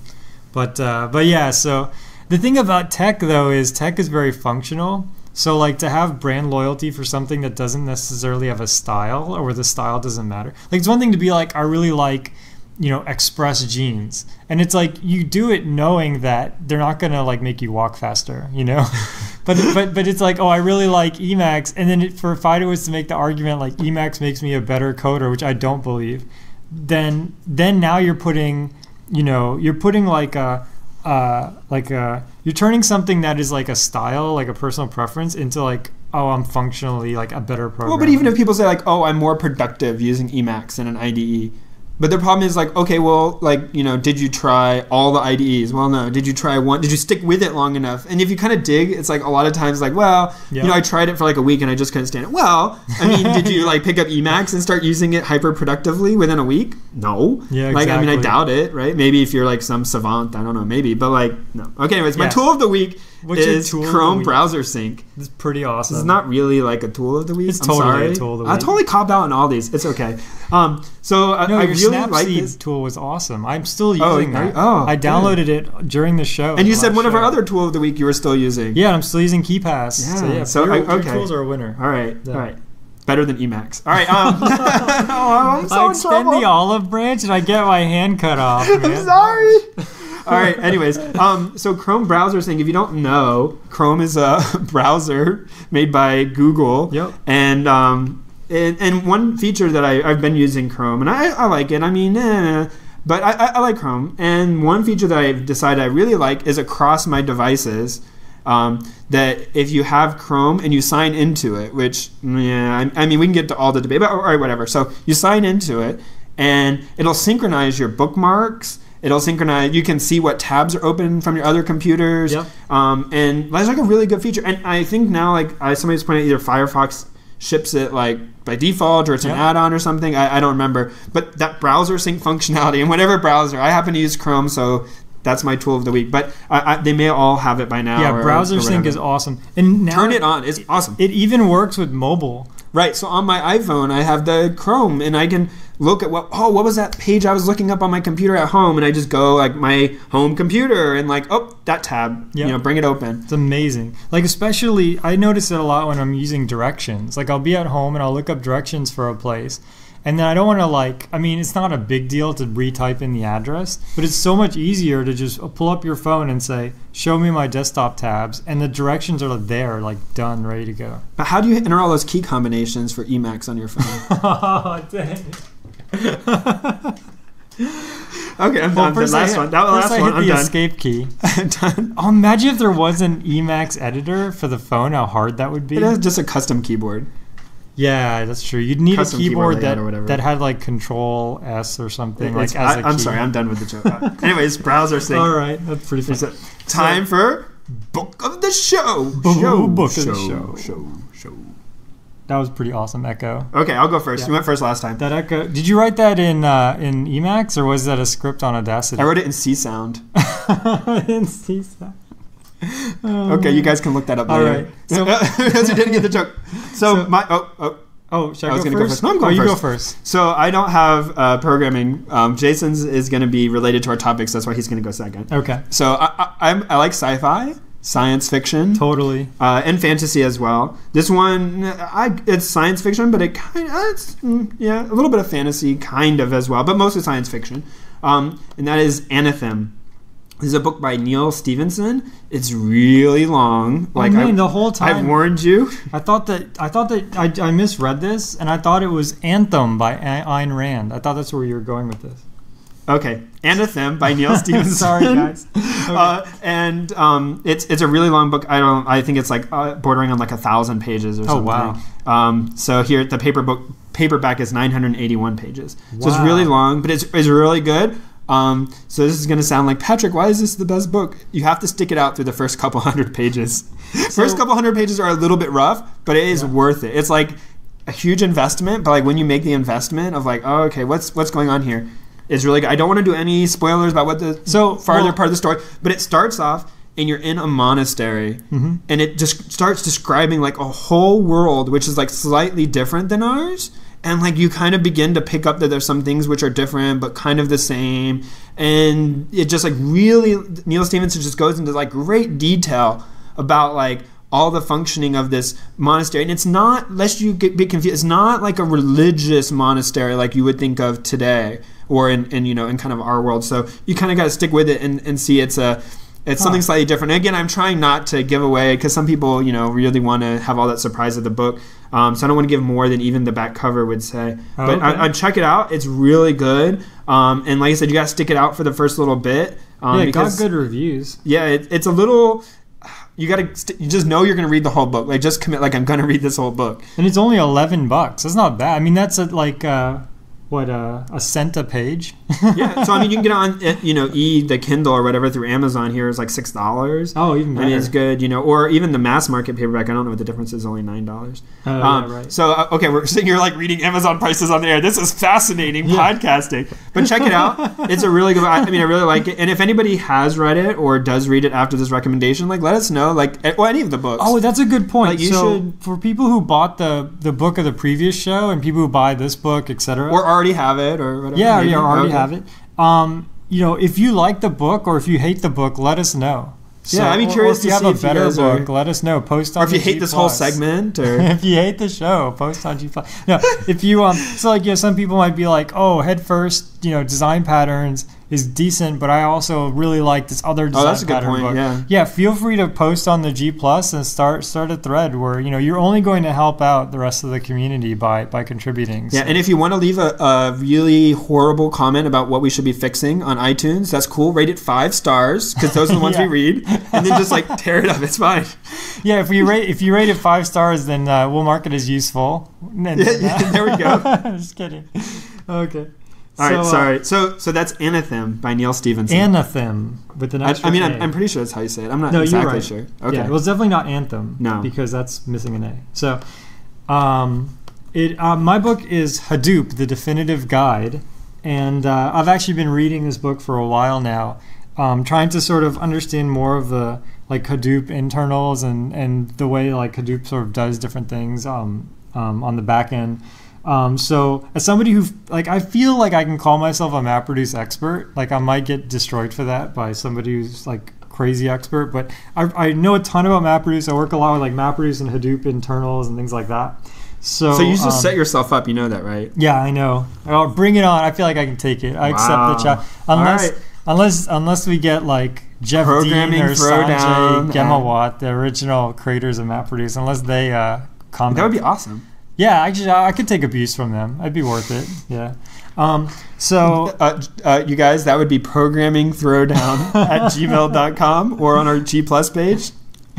S3: But uh, but yeah. So the thing about tech though is tech is very functional. So like to have brand loyalty for something that doesn't necessarily have a style or where the style doesn't matter. Like it's one thing to be like, I really like you know express jeans. And it's like you do it knowing that they're not gonna like make you walk faster you know? But but but it's like oh i really like emacs. And then it, for fido was to make the argument like emacs makes me a better coder which i don't believe. Then then now you're putting you know you're putting like a uh, like a you're turning something that is like a style like a personal preference into like oh i'm functionally like a better program
S2: Well, but even if people say like, "Oh, I'm more productive using Emacs than an IDE," but the problem is like, okay, well, like you know, did you try all the IDEs? Well, no. Did you try one? Did you stick with it long enough? And if you kind of dig, it's like a lot of times like, well,
S3: Yeah.
S2: you know, I tried it for like a week and I just couldn't stand it. Well, I mean, did you like pick up Emacs and start using it hyper productively within a week? No.
S3: Yeah, exactly.
S2: Like, I mean, I doubt it, right? Maybe if you're like some savant, I don't know, maybe, but like, no. Okay, anyways, my
S3: Yeah.
S2: tool of the week
S3: Your
S2: is
S3: tool
S2: Chrome browser sync.
S3: it's pretty awesome
S2: It's not really like a tool of the week.
S3: It's
S2: I'm
S3: totally a tool of the week.
S2: I totally cop out on all these. It's okay. Um, so I,
S3: no,
S2: I
S3: your
S2: really like this.
S3: tool was awesome. I'm still
S2: Oh,
S3: using
S2: you-
S3: that.
S2: oh,
S3: I downloaded it during the show.
S2: And you said one of our other tool of the week you were still using.
S3: Yeah, I'm still using KeePass. so
S2: Yeah,
S3: yeah,
S2: so
S3: your,
S2: I-
S3: your tools are a winner.
S2: All right.
S3: Yeah.
S2: All right. Better than Emacs. All right. Um, oh, I'm so
S3: I extend the olive branch and I get my hand cut off. Man.
S2: I'm sorry. All right. Anyways, um, so Chrome browser thing. If you don't know, Chrome is a browser made by Google.
S3: Yep.
S2: And um, and, and one feature that I, I've been using Chrome, and I, I like it. I mean, eh, but I, I, I like Chrome. And one feature that I've decided I really like is across my devices. Um, that if you have Chrome and you sign into it, which yeah, I, I mean we can get to all the debate, but all right, whatever. So you sign into it, and it'll synchronize your bookmarks. It'll synchronize. You can see what tabs are open from your other computers.
S3: Yep.
S2: Um, and that's like a really good feature. And I think now, like I, somebody's pointed, either Firefox ships it like by default or it's
S3: Yep.
S2: an add-on or something. I, I don't remember. But that browser sync functionality and whatever browser, I happen to use Chrome, so that's my tool of the week. But I, I, they may all have it by now.
S3: Yeah,
S2: or-
S3: browser
S2: or
S3: sync is awesome. And now
S2: Turn it on. It's awesome.
S3: It even works with mobile.
S2: Right. So on my iPhone, I have the Chrome, and I can look at what oh what was that page I was looking up on my computer at home, and I just go like my home computer and like oh that tab,
S3: Yep.
S2: you know, bring it open.
S3: It's amazing. Like especially, I notice it a lot when I'm using directions. Like I'll be at home and I'll look up directions for a place, and then I don't want to like. I mean, it's not a big deal to retype in the address, but it's so much easier to just pull up your phone and say, "Show me my desktop tabs," and the directions are there, like done, ready to go.
S2: But how do you enter all those key combinations for Emacs on your phone?
S3: oh dang!
S2: okay, I'm done. The
S3: first I
S2: last one. That last
S3: I
S2: one.
S3: hit
S2: I'm
S3: the
S2: done.
S3: escape key.
S2: I'm done.
S3: Oh, imagine if there was an Emacs editor for the phone, how hard that would be.
S2: It is just a custom keyboard.
S3: Yeah, that's true. You'd need
S2: Custom
S3: a
S2: keyboard
S3: keyboard that,
S2: or
S3: that had like Control S or something
S2: It's-
S3: like as
S2: I,
S3: a
S2: I'm
S3: key.
S2: sorry, I'm done with the joke. Uh, Anyways, browser sync.
S3: All right, that's pretty fun.
S2: time for book of the show? Show,
S3: book of the
S2: show,
S3: show. That was pretty awesome. Echo.
S2: Okay, I'll go first.
S3: Yeah.
S2: You went first last time.
S3: That echo. Did you write that in uh, in Emacs or was that a script on Audacity?
S2: I wrote it in Csound.
S3: I didn't see that. Oh,
S2: Okay, you guys can look that up
S3: All
S2: later.
S3: right. So-
S2: Because you didn't get the joke. So,
S3: So-
S2: my oh oh.
S3: Oh, should I,
S2: I was
S3: go,
S2: gonna go
S3: first?
S2: first. No, I'm going
S3: oh,
S2: going
S3: you go
S2: first.
S3: first.
S2: So I don't have uh, programming. Um, Jason's is going to be related to our topics. That's why he's going to go second.
S3: Okay.
S2: So I, I, I'm, I like sci-fi, science fiction,
S3: Totally.
S2: uh, and fantasy as well. This one, I it's science fiction, but it kind of it's mm, yeah a little bit of fantasy kind of as well, but mostly science fiction. Um, and that is Anathem. This is a book by Neal Stephenson. It's really long.
S3: Like oh, man,
S2: I,
S3: the whole time
S2: I
S3: time
S2: warned you.
S3: I thought that I thought that I, I misread this, and I thought it was Anthem by A- Ayn Rand. I thought that's where you were going with this.
S2: Okay, Anathem by Neal Stephenson.
S3: Sorry, guys.
S2: Uh, and um, it's it's a really long book. I don't. I think it's like uh, bordering on like a thousand pages or
S3: Oh,
S2: something.
S3: wow.
S2: Um, so here the paper book paperback is 981 pages. Wow. So it's really long, but it's, it's really good. Um, so this is going to sound like Patrick. Why is this the best book? You have to stick it out through the first couple hundred pages. first couple hundred pages are a little bit rough, but it is
S3: Yeah.
S2: worth it. It's like a huge investment, but like when you make the investment of like, oh, okay, what's what's going on here? Is really good. I don't want to do any spoilers about what the
S3: So,
S2: farther
S3: well-
S2: part of the story, but it starts off and you're in a monastery
S3: Mhm.
S2: and it just starts describing like a whole world which is like slightly different than ours and like you kind of begin to pick up that there's some things which are different but kind of the same and it just like really neal stephenson just goes into like great detail about like all the functioning of this monastery and it's not lest you get be confused it's not like a religious monastery like you would think of today or in, in you know in kind of our world so you kind of got to stick with it and, and see it's a it's
S3: Huh.
S2: something slightly different. And again, I'm trying not to give away because some people, you know, really want to have all that surprise of the book. Um, so I don't want to give more than even the back cover would say.
S3: Oh,
S2: but
S3: okay.
S2: I, I'd check it out. It's really good. Um, and like I said, you got to stick it out for the first little bit. Um,
S3: yeah, it got good reviews.
S2: Yeah, it, it's a little. You got to. St- you just know you're going to read the whole book. Like just commit. Like I'm going to read this whole book.
S3: And it's only 11 bucks. That's not bad. I mean, that's a, like, uh, what, a cent a page?
S2: Yeah. so I mean, you can get on, uh, you know, e the Kindle or whatever through Amazon. Here is like six dollars.
S3: Oh, even
S2: I
S3: better.
S2: mean, it's good, you know, or even the mass market paperback. I don't know what the difference is. Only nine dollars.
S3: Oh,
S2: um,
S3: yeah, right.
S2: So uh, okay, we're sitting here like reading Amazon prices on the air. This is fascinating
S3: Yeah.
S2: podcasting. But check it out. It's a really good. I mean, I really like it. And if anybody has read it or does read it after this recommendation, like let us know. Like, eh, well, any of the books.
S3: Oh, that's a good point.
S2: Like, you
S3: so
S2: should-
S3: for people who bought the the book of the previous show and people who buy this book, etc.
S2: or already have it or whatever.
S3: yeah, yeah, already
S2: Okay.
S3: have it. Um, you know, if you like the book or if you hate the book, let us know.
S2: Yeah, I'd be curious
S3: if
S2: to
S3: you have a better
S2: guys are-
S3: book, let us know. Post on
S2: Or if you hate
S3: G
S2: this whole segment, or
S3: if you hate the show, post on G Plus. No, if you um, so like yeah, some people might be like, oh, head first, you know, design patterns is decent, but I also really like this other design
S2: oh, that's a good
S3: pattern
S2: point.
S3: book.
S2: Yeah.
S3: Yeah, feel free to post on the G Plus and start start a thread where you know you're only going to help out the rest of the community by by contributing.
S2: Yeah, and if you want to leave a, a really horrible comment about what we should be fixing on iTunes, that's cool. Rate it five stars because those are the ones
S3: Yeah.
S2: we read, and then just like tear it up. It's fine.
S3: yeah, if we rate if you rate it five stars, then uh, we'll mark it as useful.
S2: Yeah, yeah, there we go.
S3: Just kidding. Okay.
S2: All right,
S3: So, uh,
S2: sorry. So so that's Anathem by Neal Stephenson.
S3: Anathem with an
S2: I,
S3: extra
S2: I mean,
S3: A.
S2: I'm, I'm pretty sure that's how you say it. I'm not
S3: No, you're
S2: exactly
S3: right.
S2: sure. Okay.
S3: Yeah, well, it's definitely not Anthem.
S2: No.
S3: because that's missing an A. So, um, it uh, my book is Hadoop: The Definitive Guide, and uh, I've actually been reading this book for a while now, um, trying to sort of understand more of the like Hadoop internals and and the way like Hadoop sort of does different things um, um, on the back end. Um, so as somebody who like I feel like I can call myself a MapReduce expert. Like I might get destroyed for that by somebody who's like crazy expert, but I, I know a ton about MapReduce. I work a lot with like MapReduce and Hadoop internals and things like that. So
S2: so you just
S3: um,
S2: set yourself up. You know that, right?
S3: yeah, I know. Oh, bring it on. I feel like I can take it. I accept the
S2: Wow.
S3: challenge. Unless,
S2: right.
S3: unless, unless we get like Jeff
S2: Programming
S3: Dean or Sanjay Ghemawat, the original creators of MapReduce, unless they uh, comment.
S2: That would be awesome.
S3: Yeah, actually, I I could take abuse from them. I'd be worth it. Yeah. Um, so
S2: Uh, uh, you guys, that would be programming throwdown at gmail.com or on our G plus page.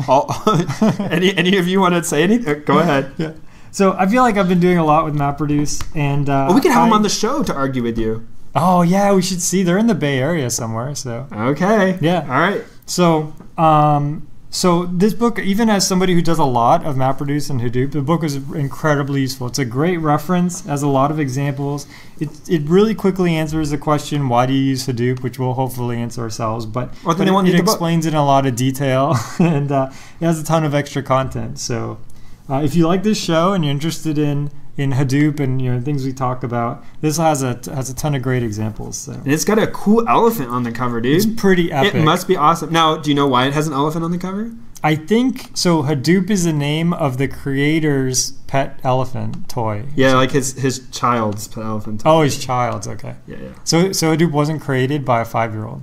S2: All, any any of you want to say anything? Uh, Go ahead.
S3: yeah. So I feel like I've been doing a lot with MapReduce, and uh,
S2: Well, we could have them on the show to argue with you.
S3: Oh yeah, we should see. They're in the Bay Area somewhere. So
S2: Okay.
S3: Yeah.
S2: All right.
S3: So, um, So this book, even as somebody who does a lot of MapReduce and Hadoop, the book is incredibly useful. It's a great reference, has a lot of examples. It, it really quickly answers the question, why do you use Hadoop, which we'll hopefully answer ourselves. But, but it, it
S2: book.
S3: explains it in a lot of detail, and uh, it has a ton of extra content. So uh, if you like this show and you're interested in in Hadoop and you know things we talk about, this has a has a ton of great examples. So
S2: And it's got a cool elephant on the cover, dude.
S3: it's pretty epic.
S2: It must be awesome. Now, do you know why it has an elephant on the cover?
S3: I think so. Hadoop is the name of the creator's pet elephant toy.
S2: Yeah, like his his child's pet elephant.
S3: Oh, his child's okay.
S2: yeah, yeah.
S3: So so Hadoop wasn't created by a five year old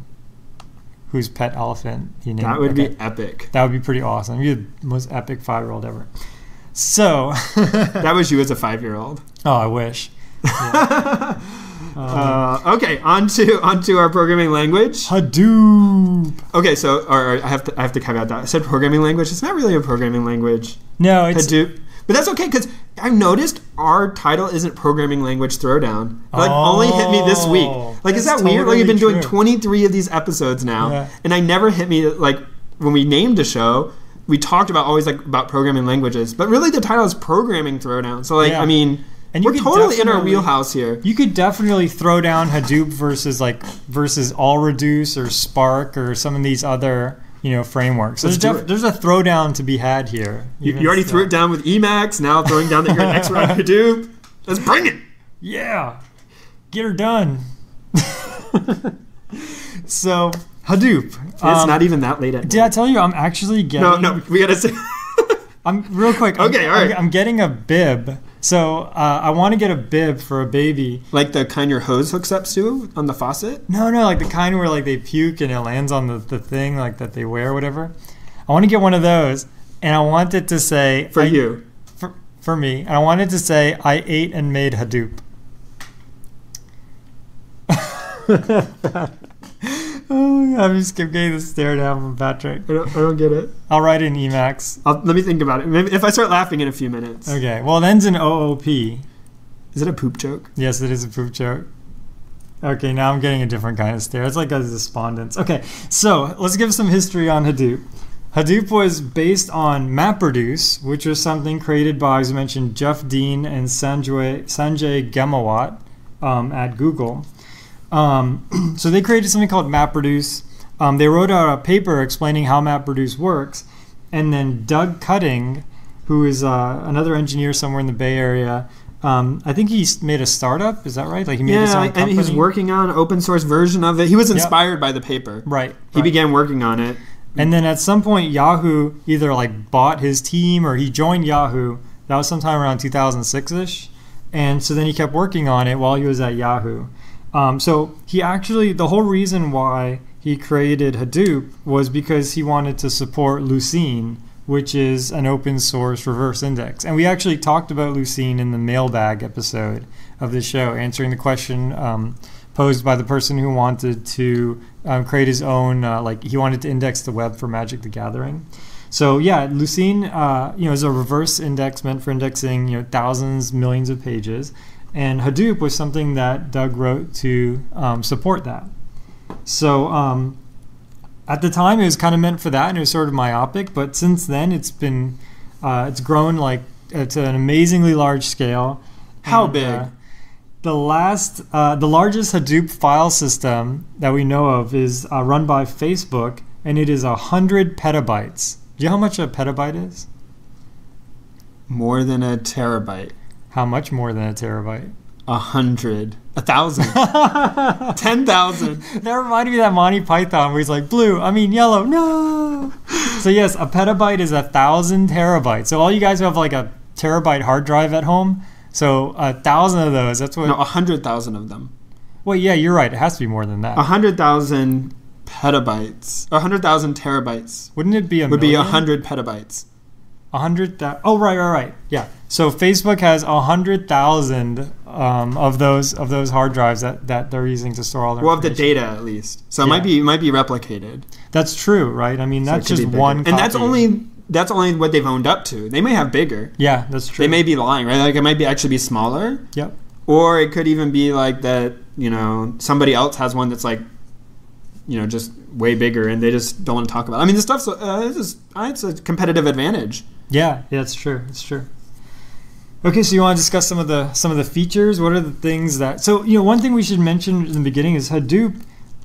S3: whose pet elephant he named.
S2: That would
S3: okay.
S2: be epic.
S3: that would be pretty awesome. You're the most epic five year old ever. So
S2: that was you as a five year old.
S3: oh, I wish. Yeah. Um,
S2: Uh, okay, on to on to our programming language.
S3: Hadoop.
S2: Okay, so or, or I have to I have to caveat that. I said programming language. It's not really a programming language.
S3: No, it's
S2: Hadoop. But that's okay because I've noticed our title isn't programming language throwdown. It, like only hit me this week.
S3: Oh,
S2: Like is that weird? Like you've been
S3: totally
S2: doing 23 of these episodes now,
S3: Yeah.
S2: and I never hit me like when we named a show. We talked about always like about programming languages, but really the title is programming throwdown. So like
S3: Yeah.
S2: I mean,
S3: And you
S2: we're totally in our wheelhouse here.
S3: You could definitely throw down Hadoop versus like versus all reduce or Spark or some of these other you know frameworks.
S2: Let's
S3: There's, def- there's a throwdown to be had here.
S2: You, you already
S3: still.
S2: threw it down with Emacs. Now throwing down that you're an expert on Hadoop. Let's bring it.
S3: Yeah, get her done. so Hadoop.
S2: It's
S3: Um,
S2: not even that late at
S3: Did I tell you I'm actually getting?
S2: No, no, we gotta say.
S3: I'm real quick. I'm-
S2: Okay, all
S3: I'm. I'm getting a bib. So uh, I want to get a bib for a baby.
S2: like the kind your hose hooks up to on the faucet.
S3: No, no, like the kind where like they puke and it lands on the, the thing like that they wear, or whatever. I want to get one of those, and I want it to say
S2: For
S3: I-
S2: you.
S3: for, for me, and I want it to say I ate and made Hadoop. oh, I'm just keep getting the stare down from Patrick.
S2: I don't, I don't get it.
S3: I'll write in Emacs.
S2: I'll, let me think about it. Maybe if I start laughing in a few minutes.
S3: Okay, well, it ends in OOP.
S2: Is it a poop joke?
S3: Yes, it is a poop joke. Okay, now I'm getting a different kind of stare. It's like a despondence. Okay, so let's give some history on Hadoop. Hadoop was based on MapReduce, which was something created by, as I mentioned, Jeff Dean and Sanjay, Sanjay Ghemawat um, at Google. Um, so they created something called MapReduce. Um, they wrote out a paper explaining how MapReduce works, and then Doug Cutting, who is uh, another engineer somewhere in the Bay Area, um, I think he made a startup. Is that right? Like he made his
S2: Yeah,
S3: own
S2: and he's working on an open source version of it. He was
S3: Yep.
S2: inspired by the paper.
S3: Right.
S2: He
S3: right.
S2: began working on it.
S3: And then at some point, Yahoo either like bought his team or he joined Yahoo. That was sometime around 2006 ish. And so then he kept working on it while he was at Yahoo. Um, so he actually, the whole reason why he created Hadoop was because he wanted to support Lucene, which is an open source reverse index. And we actually talked about Lucene in the mailbag episode of the show, answering the question um, posed by the person who wanted to um, create his own, uh, like he wanted to index the web for Magic the Gathering. So yeah, Lucene, uh, you know, is a reverse index meant for indexing, you know, thousands, millions of pages, and Hadoop was something that Doug wrote to um, support that. So um, at the time, it was kind of meant for that, and it was sort of myopic. But since then, it's been, uh, it's grown like it's an amazingly large scale.
S2: How
S3: And,
S2: big?
S3: uh, the last, uh, the largest Hadoop file system that we know of is uh, run by Facebook, and it is a hundred petabytes. Do you know how much a petabyte is?
S2: More than a terabyte.
S3: How much more than a terabyte?
S2: A hundred. A thousand. Ten thousand.
S3: That reminded me of that Monty Python where he's like, blue, I mean yellow, no. so yes, a petabyte is a thousand terabytes. So all you guys who have like a terabyte hard drive at home, so a thousand of those, that's what.
S2: No, a hundred thousand of them.
S3: Well, yeah, you're right. It has to be more than that.
S2: A hundred thousand petabytes. A hundred thousand terabytes
S3: Wouldn't it be a
S2: would be a hundred petabytes.
S3: A hundred thousand. Oh, right, right, right. Yeah. So Facebook has a hundred thousand um, of those of those hard drives that, that they're using to store all their.
S2: Well, of the data at least. So it might be it might be replicated.
S3: That's true, right? I mean, that's
S2: be
S3: just one.
S2: and that's only that's only what they've owned up to. They may have bigger.
S3: Yeah, that's true.
S2: They may be lying, right? Like it might be actually be smaller,
S3: Yep.
S2: or it could even be like that. You know, somebody else has one that's like you know just way bigger, and they just don't want to talk about. it. I mean, this stuff's uh, uh, it's a competitive advantage.
S3: Yeah, yeah, it's true. It's true. Okay, so you want to discuss some of the some of the features? What are the things that? So you know, one thing we should mention in the beginning is Hadoop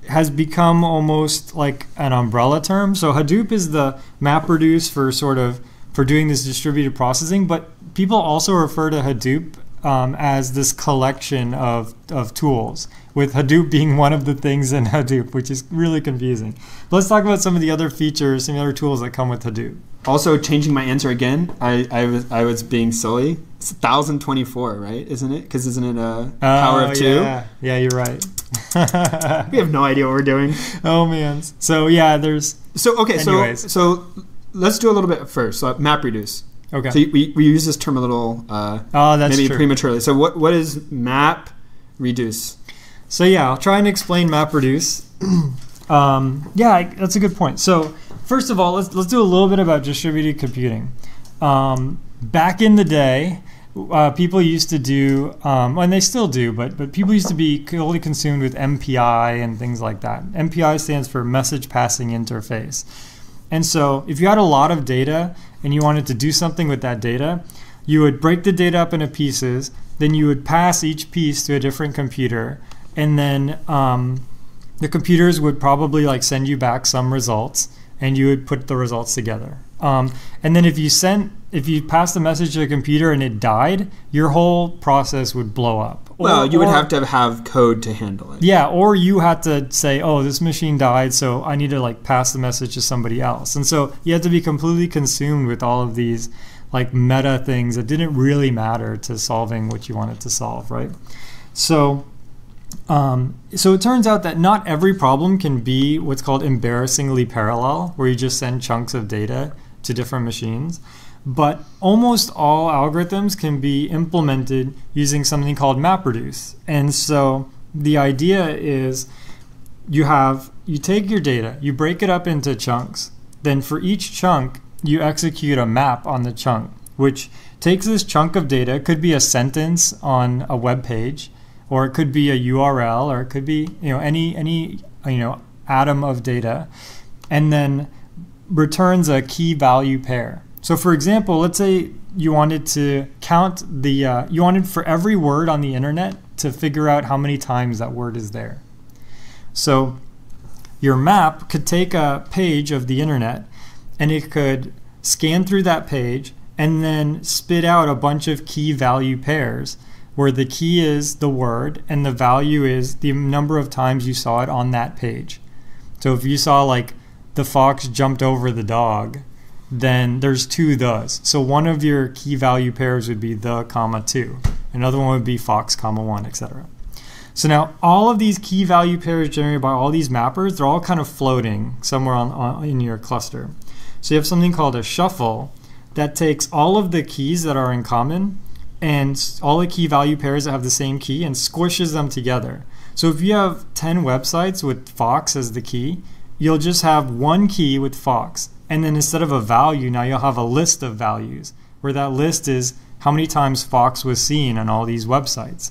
S3: has become almost like an umbrella term. So Hadoop is the MapReduce for sort of for doing this distributed processing, but people also refer to Hadoop um, as this collection of, of tools, with Hadoop being one of the things in Hadoop, which is really confusing. But let's talk about some of the other features, some of the other tools that come with Hadoop.
S2: Also, changing my answer again, I, I was I was being silly. It's 1024, right? Isn't it? Because isn't it a power
S3: Oh,
S2: of two?
S3: Yeah, yeah you're right.
S2: We have no idea what we're doing.
S3: oh man. So yeah, there's
S2: So okay,
S3: Anyways.
S2: so so let's do a little bit first. So MapReduce.
S3: okay.
S2: So we, we use this term a little uh,
S3: oh, that's
S2: maybe
S3: true.
S2: prematurely. So what what is map reduce?
S3: So yeah, I'll try and explain MapReduce. um, yeah, I- that's a good point. So first of all, let's let's do a little bit about distributed computing. Um, back in the day, uh, people used to do, um, and they still do, but but people used to be totally consumed with MPI and things like that. MPI stands for Message Passing Interface. And so if you had a lot of data and you wanted to do something with that data, you would break the data up into pieces, then you would pass each piece to a different computer, and then um, the computers would probably like send you back some results, and you would put the results together. Um, and then if you sent, if you passed the message to the computer and it died, your whole process would blow up.
S2: Well,
S3: Or-
S2: you would
S3: or-
S2: have to have code to handle it.
S3: yeah, or you had to say, "Oh, this machine died, so I need to like pass the message to somebody else." And so you had to be completely consumed with all of these like meta things that didn't really matter to solving what you wanted to solve, right? So um, so it turns out that not every problem can be what's called embarrassingly parallel, where you just send chunks of data to different machines. But almost all algorithms can be implemented using something called MapReduce. And so the idea is you have you take your data, you break it up into chunks. Then for each chunk, you execute a map on the chunk, which takes this chunk of data, could be a sentence on a web page, or it could be a URL, or it could be you know any any you know atom of data, and then returns a key value pair. So for example, let's say you wanted to count the uh, you wanted for every word on the internet to figure out how many times that word is there. So your map could take a page of the internet and it could scan through that page and then spit out a bunch of key value pairs where the key is the word and the value is the number of times you saw it on that page. So if you saw like the fox jumped over the dog, then there's two thes. So one of your key value pairs would be the comma two. Another one would be fox comma one, etc. So now all of these key value pairs generated by all these mappers, they're all kind of floating somewhere on, on in your cluster. So you have something called a shuffle that takes all of the keys that are in common and all the key value pairs that have the same key and squishes them together. So if you have 10 websites with Fox as the key, you'll just have one key with Fox. And then instead of a value, now you'll have a list of values, where that list is how many times Fox was seen on all these websites.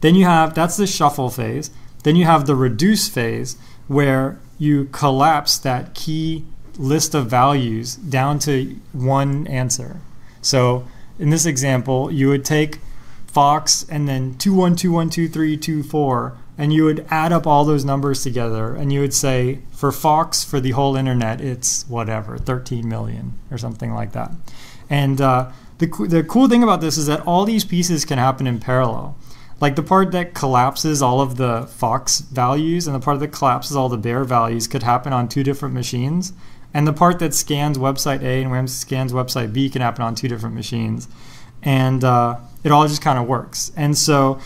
S3: Then you have that's the shuffle phase. Then you have the reduce phase where you collapse that key list of values down to one answer. So in this example, you would take Fox and then 21212324 and you would add up all those numbers together and you would say for Fox for the whole internet it's whatever 13 million or something like that. And uh, the, the cool thing about this is that all these pieces can happen in parallel. Like the part that collapses all of the Fox values and the part that collapses all the bear values could happen on two different machines. And the part that scans website A and web- scans website B can happen on two different machines. And uh, it all just kind of works. And so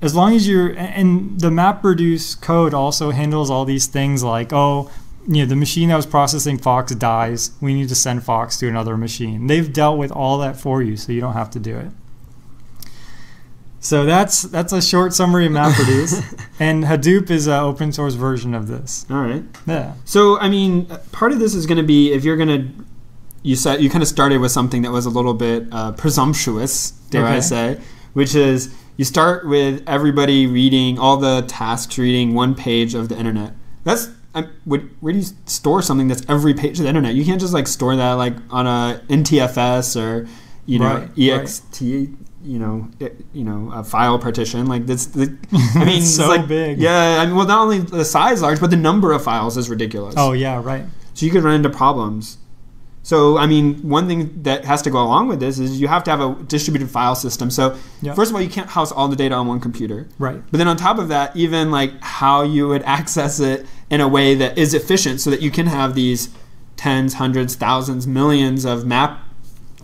S3: as long as you're and the MapReduce code also handles all these things like oh you know the machine that was processing fox dies we need to send fox to another machine they've dealt with all that for you so you don't have to do it so that's that's a short summary of MapReduce and Hadoop is an open source version of this
S2: All right.
S3: yeah
S2: So I mean, part of this is going to be if you're going to. You said you kind of started with something that was a little bit uh, presumptuous, dare I say, which is you start with everybody reading all the tasks reading one page of the internet. That's I, would, where do you store something that's every page of the internet? You can't just like store that like on a NTFS or you know
S3: Right,
S2: ext you know it, you know a file partition like this. The, I mean,
S3: It's so
S2: like,
S3: big.
S2: Yeah, I mean, well, not only the size large, but the number of files is ridiculous.
S3: Oh yeah, right.
S2: So you could run into problems. So I mean, one thing that has to go along with this is you have to have a distributed file system. So
S3: Yeah.
S2: first of all, you can't house all the data on one computer.
S3: Right.
S2: But then on top of that, even like how you would access it in a way that is efficient so that you can have these tens, hundreds, thousands, millions of map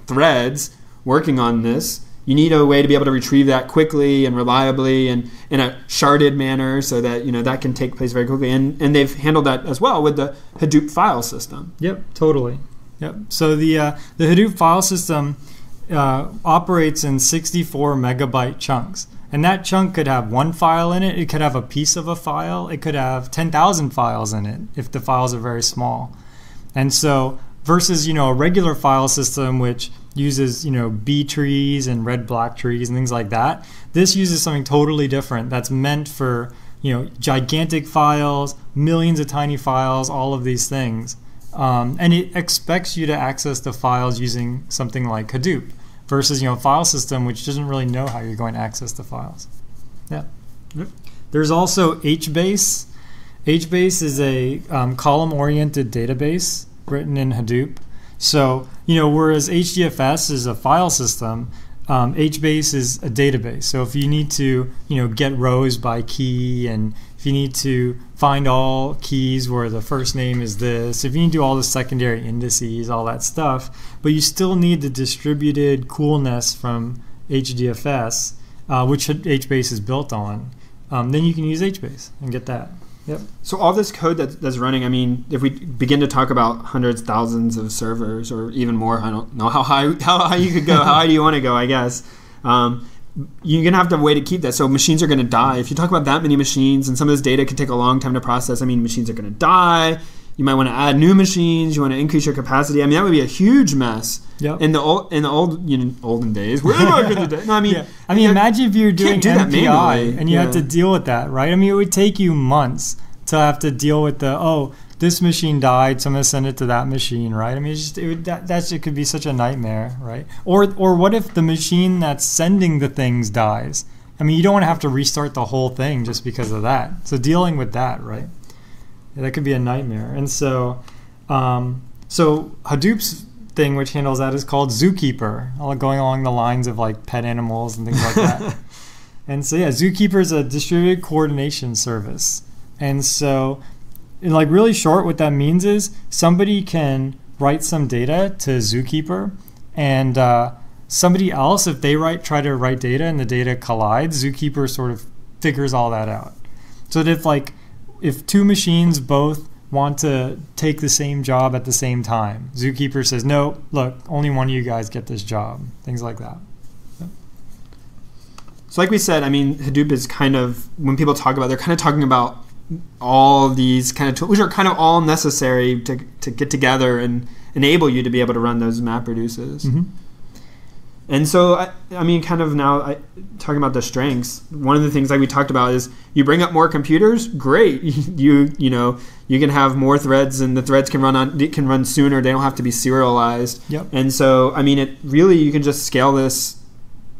S2: threads working on this. You need a way to be able to retrieve that quickly and reliably and in a sharded manner so that you know that can take place very quickly. And and they've handled that as well with the Hadoop file system.
S3: Yep, totally. Yep. So the uh, the Hadoop file system uh, operates in 64 megabyte chunks, and that chunk could have one file in it. It could have a piece of a file. It could have 10,000 files in it if the files are very small. And so versus you know a regular file system which uses you know B trees and red black trees and things like that, this uses something totally different that's meant for you know gigantic files, millions of tiny files, all of these things. Um, and it expects you to access the files using something like Hadoop versus you know a file system which doesn't really know how you're going to access the files. Yeah.
S2: Yep.
S3: There's also HBase. HBase is a um, column-oriented database written in Hadoop. So you know, whereas HDFS is a file system, um, HBase is a database. So if you need to, you know, get rows by key, and if you need to find all keys where the first name is this, if you need to do all the secondary indices, all that stuff, but you still need the distributed coolness from HDFS, uh, which HBase is built on, um, then you can use HBase and get that. Yep.
S2: So all this code that, that's running, I mean, if we begin to talk about hundreds, thousands of servers, or even more, I don't know how high how high you could go. how high do you want to go? I guess um, you're gonna have to have a way to keep that. So machines are gonna die. If you talk about that many machines, and some of this data can take a long time to process. I mean, machines are gonna die. You might want to add new machines. You want to increase your capacity. I mean, that would be a huge mess.
S3: Yep.
S2: In the old in the old you know, olden days, way back in the day. No, I mean,
S3: Yeah. I mean, imagine if you're doing
S2: do
S3: MPI and you
S2: Yeah.
S3: to deal with that, right? I mean, it would take you months to have to deal with the oh, this machine died, so I'm gonna send it to that machine, right? I mean, it's just it would, that that it could be such a nightmare, right? Or or what if the machine that's sending the things dies? I mean, you don't want to have to restart the whole thing just because of that. So dealing with that, right? That could be a nightmare. And so, um, so Hadoop's thing, which handles that, is called Zookeeper, going along the lines of like pet animals and things like that. and so, yeah, Zookeeper is a distributed coordination service. And so, in like really short, what that means is somebody can write some data to Zookeeper, and uh, somebody else, if they write try to write data and the data collides, Zookeeper sort of figures all that out. So that if like if two machines both want to take the same job at the same time, Zookeeper says, no, look, only one of you guys get this job. Things like that.
S2: So, like we said, I mean, Hadoop is kind of when people talk about, they're kind of talking about all these kind of tools, which are kind of all necessary to, to get together and enable you to be able to run those map reduces.
S3: Mhm.
S2: And so, I, I mean, kind of now I, talking about the strengths. One of the things like we talked about is you bring up more computers, great. You you know you can have more threads, and the threads can run on can run sooner. They don't have to be serialized.
S3: Yep.
S2: And so, I mean, it really you can just scale this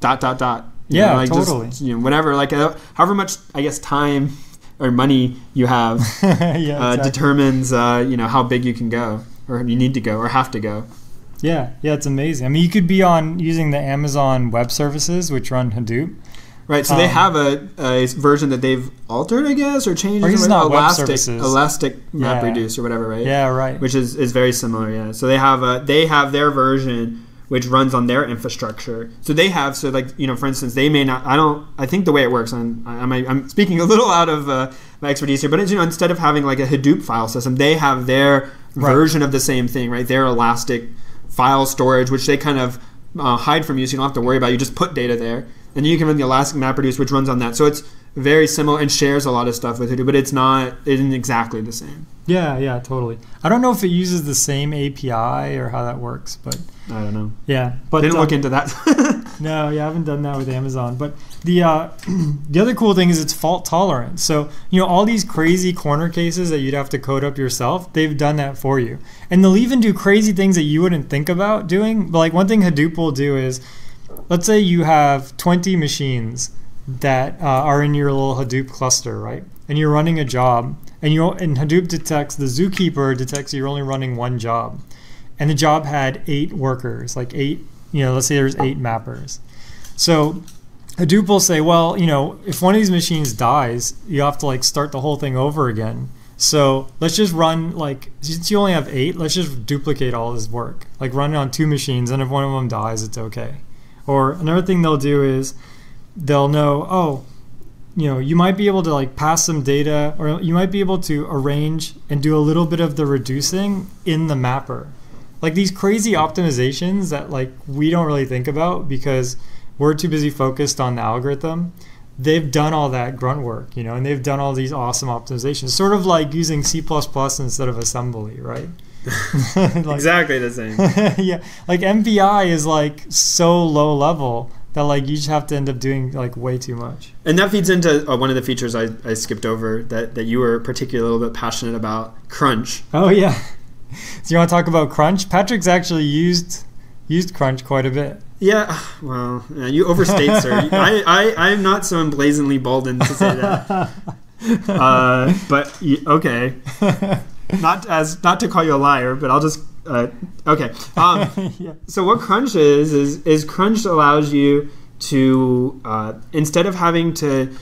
S2: dot dot dot. you
S3: Yeah,
S2: know, like just,
S3: totally.
S2: you know, whatever, like uh, however much I guess time or money you have
S3: yeah,
S2: uh,
S3: exactly.
S2: determines uh, you know how big you can go or you need to go or have to go.
S3: Yeah, yeah, it's amazing. I mean, you could be on using the Amazon Web Services, which run Hadoop.
S2: Right, so they
S3: Um,
S2: have a, a version that they've altered, I guess, or changed.
S3: Or it's not web
S2: Elastic,
S3: services.
S2: Elastic Map
S3: Yeah.
S2: Reduce or whatever, right?
S3: Yeah, right.
S2: Which is, is very similar, yeah. So they have a they have their version which runs on their infrastructure. So they have so like you know for instance they may not I don't I think the way it works and I, I'm I'm speaking a little out of uh, my expertise here, but it's you know instead of having like a Hadoop file system, they have their
S3: Right.
S2: version of the same thing, right? Their Elastic file storage, which they kind of uh, hide from you, so you don't have to worry about. it. You just put data there, and you can run the Elastic MapReduce, which runs on that. So it's very similar and shares a lot of stuff with Hadoop, but it's not it isn't exactly the same.
S3: Yeah, yeah, totally. I don't know if it uses the same API or how that works, but
S2: I don't know.
S3: yeah. But
S2: Didn't
S3: um,
S2: look into that.
S3: no, yeah, I haven't done that with Amazon. But the uh, the other cool thing is it's fault tolerant. So you know all these crazy corner cases that you'd have to code up yourself, they've done that for you, and they'll even do crazy things that you wouldn't think about doing. But like one thing Hadoop will do is, let's say you have 20 machines that uh, are in your little Hadoop cluster, right? And you're running a job, and you and Hadoop detects the zookeeper detects you're only running one job, and the job had eight workers, like eight you know, let's say there's eight mappers. So Hadoop will say, well, you know, if one of these machines dies, you have to like start the whole thing over again. So let's just run like since you only have eight, let's just duplicate all this work. Like run it on two machines, and if one of them dies, it's okay. Or another thing they'll do is they'll know, oh, you know, you might be able to like pass some data, or you might be able to arrange and do a little bit of the reducing in the mapper. Like these crazy optimizations that like we don't really think about because we're too busy focused on the algorithm they've done all that grunt work you know and they've done all these awesome optimizations sort of like using c++ instead of assembly right?
S2: Like, exactly the same.
S3: Yeah like mpi is like so low level that like you just have to end up doing like way too much
S2: and that feeds into uh, one of the features I, I skipped over that, that you were particularly a little bit passionate about crunch
S3: oh yeah so you want to talk about crunch? Patrick's actually used used crunch quite a bit.
S2: Yeah, well, yeah, you overstate, sir. I, I, I'm not so emblazonly bolden to say that. Uh, but okay, not as not to call you a liar, but I'll just uh, okay. Um, yeah. So what crunch is is is crunch allows you to uh, instead of having to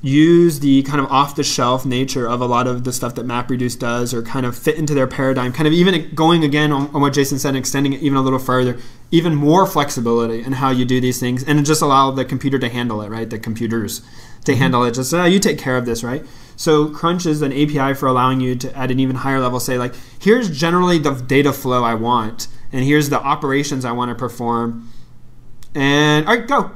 S2: use the kind of off the shelf nature of a lot of the stuff that MapReduce does or kind of fit into their paradigm, kind of even going again on, on what Jason said and extending it even a little further, even more flexibility in how you do these things and just allow the computer to handle it, right? The computers to mm-hmm. handle it. Just uh, you take care of this, right? So Crunch is an API for allowing you to at an even higher level say like, here's generally the data flow I want, and here's the operations I want to perform. And all right, go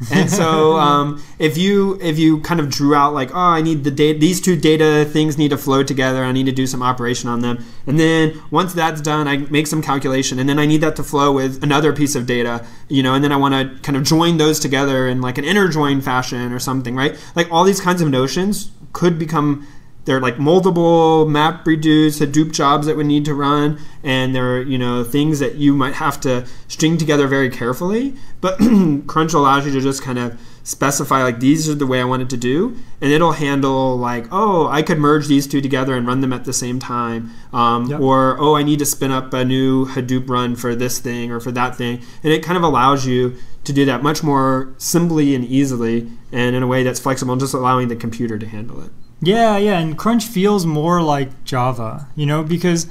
S2: and so um, if you if you kind of drew out like oh I need the data these two data things need to flow together I need to do some operation on them and then once that's done I make some calculation and then I need that to flow with another piece of data you know and then I want to kind of join those together in like an inner join fashion or something right like all these kinds of notions could become there are like multiple MapReduce Hadoop jobs that would need to run, and there are you know things that you might have to string together very carefully. But Crunch allows you to just kind of specify like these are the way I want it to do, and it'll handle like oh I could merge these two together and run them at the same time, um, yep. or oh I need to spin up a new Hadoop run for this thing or for that thing, and it kind of allows you to do that much more simply and easily, and in a way that's flexible, just allowing the computer to handle it.
S3: Yeah, yeah, and Crunch feels more like Java, you know, because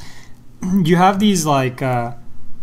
S3: you have these like uh,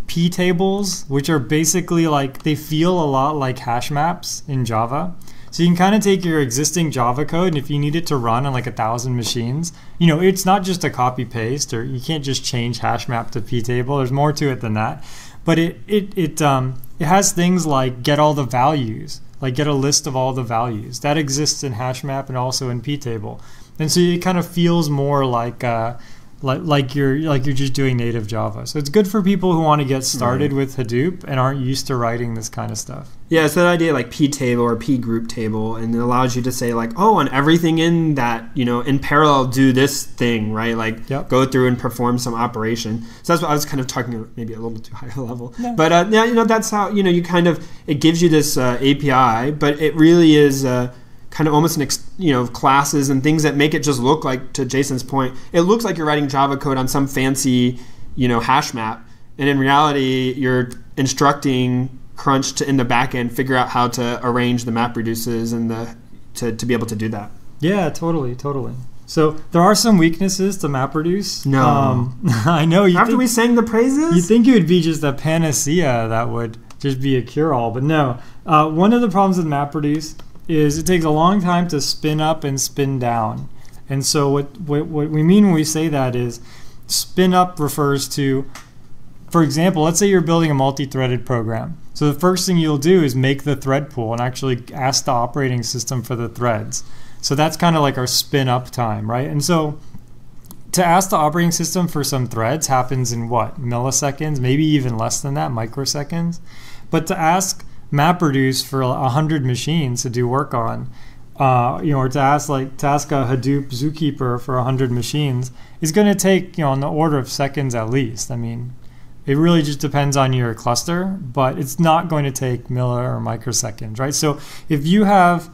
S3: p tables, which are basically like they feel a lot like hash maps in Java. So you can kind of take your existing Java code, and if you need it to run on like a thousand machines, you know, it's not just a copy paste, or you can't just change hash map to p table. There's more to it than that, but it it it um it has things like get all the values like get a list of all the values. That exists in hash map and also in P table. And so it kind of feels more like uh, like like you're like you're just doing native Java. So it's good for people who want to get started right. with Hadoop and aren't used to writing this kind of stuff.
S2: Yeah, it's that idea like p table or p group table, and it allows you to say like, oh, on everything in that you know in parallel do this thing, right? Like yep. go through and perform some operation. So that's what I was kind of talking maybe a little too high level, yeah. but uh, yeah, you know that's how you know you kind of it gives you this uh, API, but it really is. Uh, kind of almost an ex, you know classes and things that make it just look like to Jason's point it looks like you're writing Java code on some fancy you know hash map and in reality you're instructing crunch to in the backend figure out how to arrange the map reduces and the to, to be able to do that
S3: yeah totally totally so there are some weaknesses to MapReduce.
S2: No, um,
S3: I know.
S2: You After think, we sang the praises,
S3: you think it would be just a panacea that would just be a cure-all, but no. Uh, one of the problems with MapReduce is it takes a long time to spin up and spin down. And so what, what, what we mean when we say that is spin up refers to, for example, let's say you're building a multi-threaded program. So the first thing you'll do is make the thread pool and actually ask the operating system for the threads. So that's kind of like our spin up time, right? And so to ask the operating system for some threads happens in what milliseconds, maybe even less than that, microseconds. But to ask MapReduce for hundred machines to do work on, uh, you know, or to ask like to ask a Hadoop Zookeeper for hundred machines is going to take you know on the order of seconds at least. I mean, it really just depends on your cluster, but it's not going to take milli or microseconds, right? So if you have,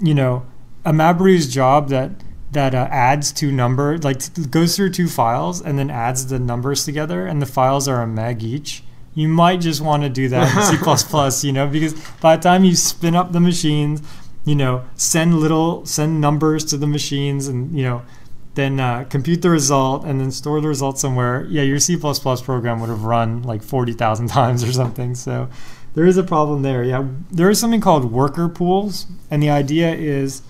S3: you know, a MapReduce job that that uh, adds two numbers, like goes through two files and then adds the numbers together, and the files are a meg each. You might just want to do that in C++, you know, because by the time you spin up the machines, you know, send little send numbers to the machines, and you know, then uh, compute the result and then store the result somewhere. Yeah, your C++ program would have run like forty thousand times or something. So there is a problem there. Yeah, there is something called worker pools, and the idea is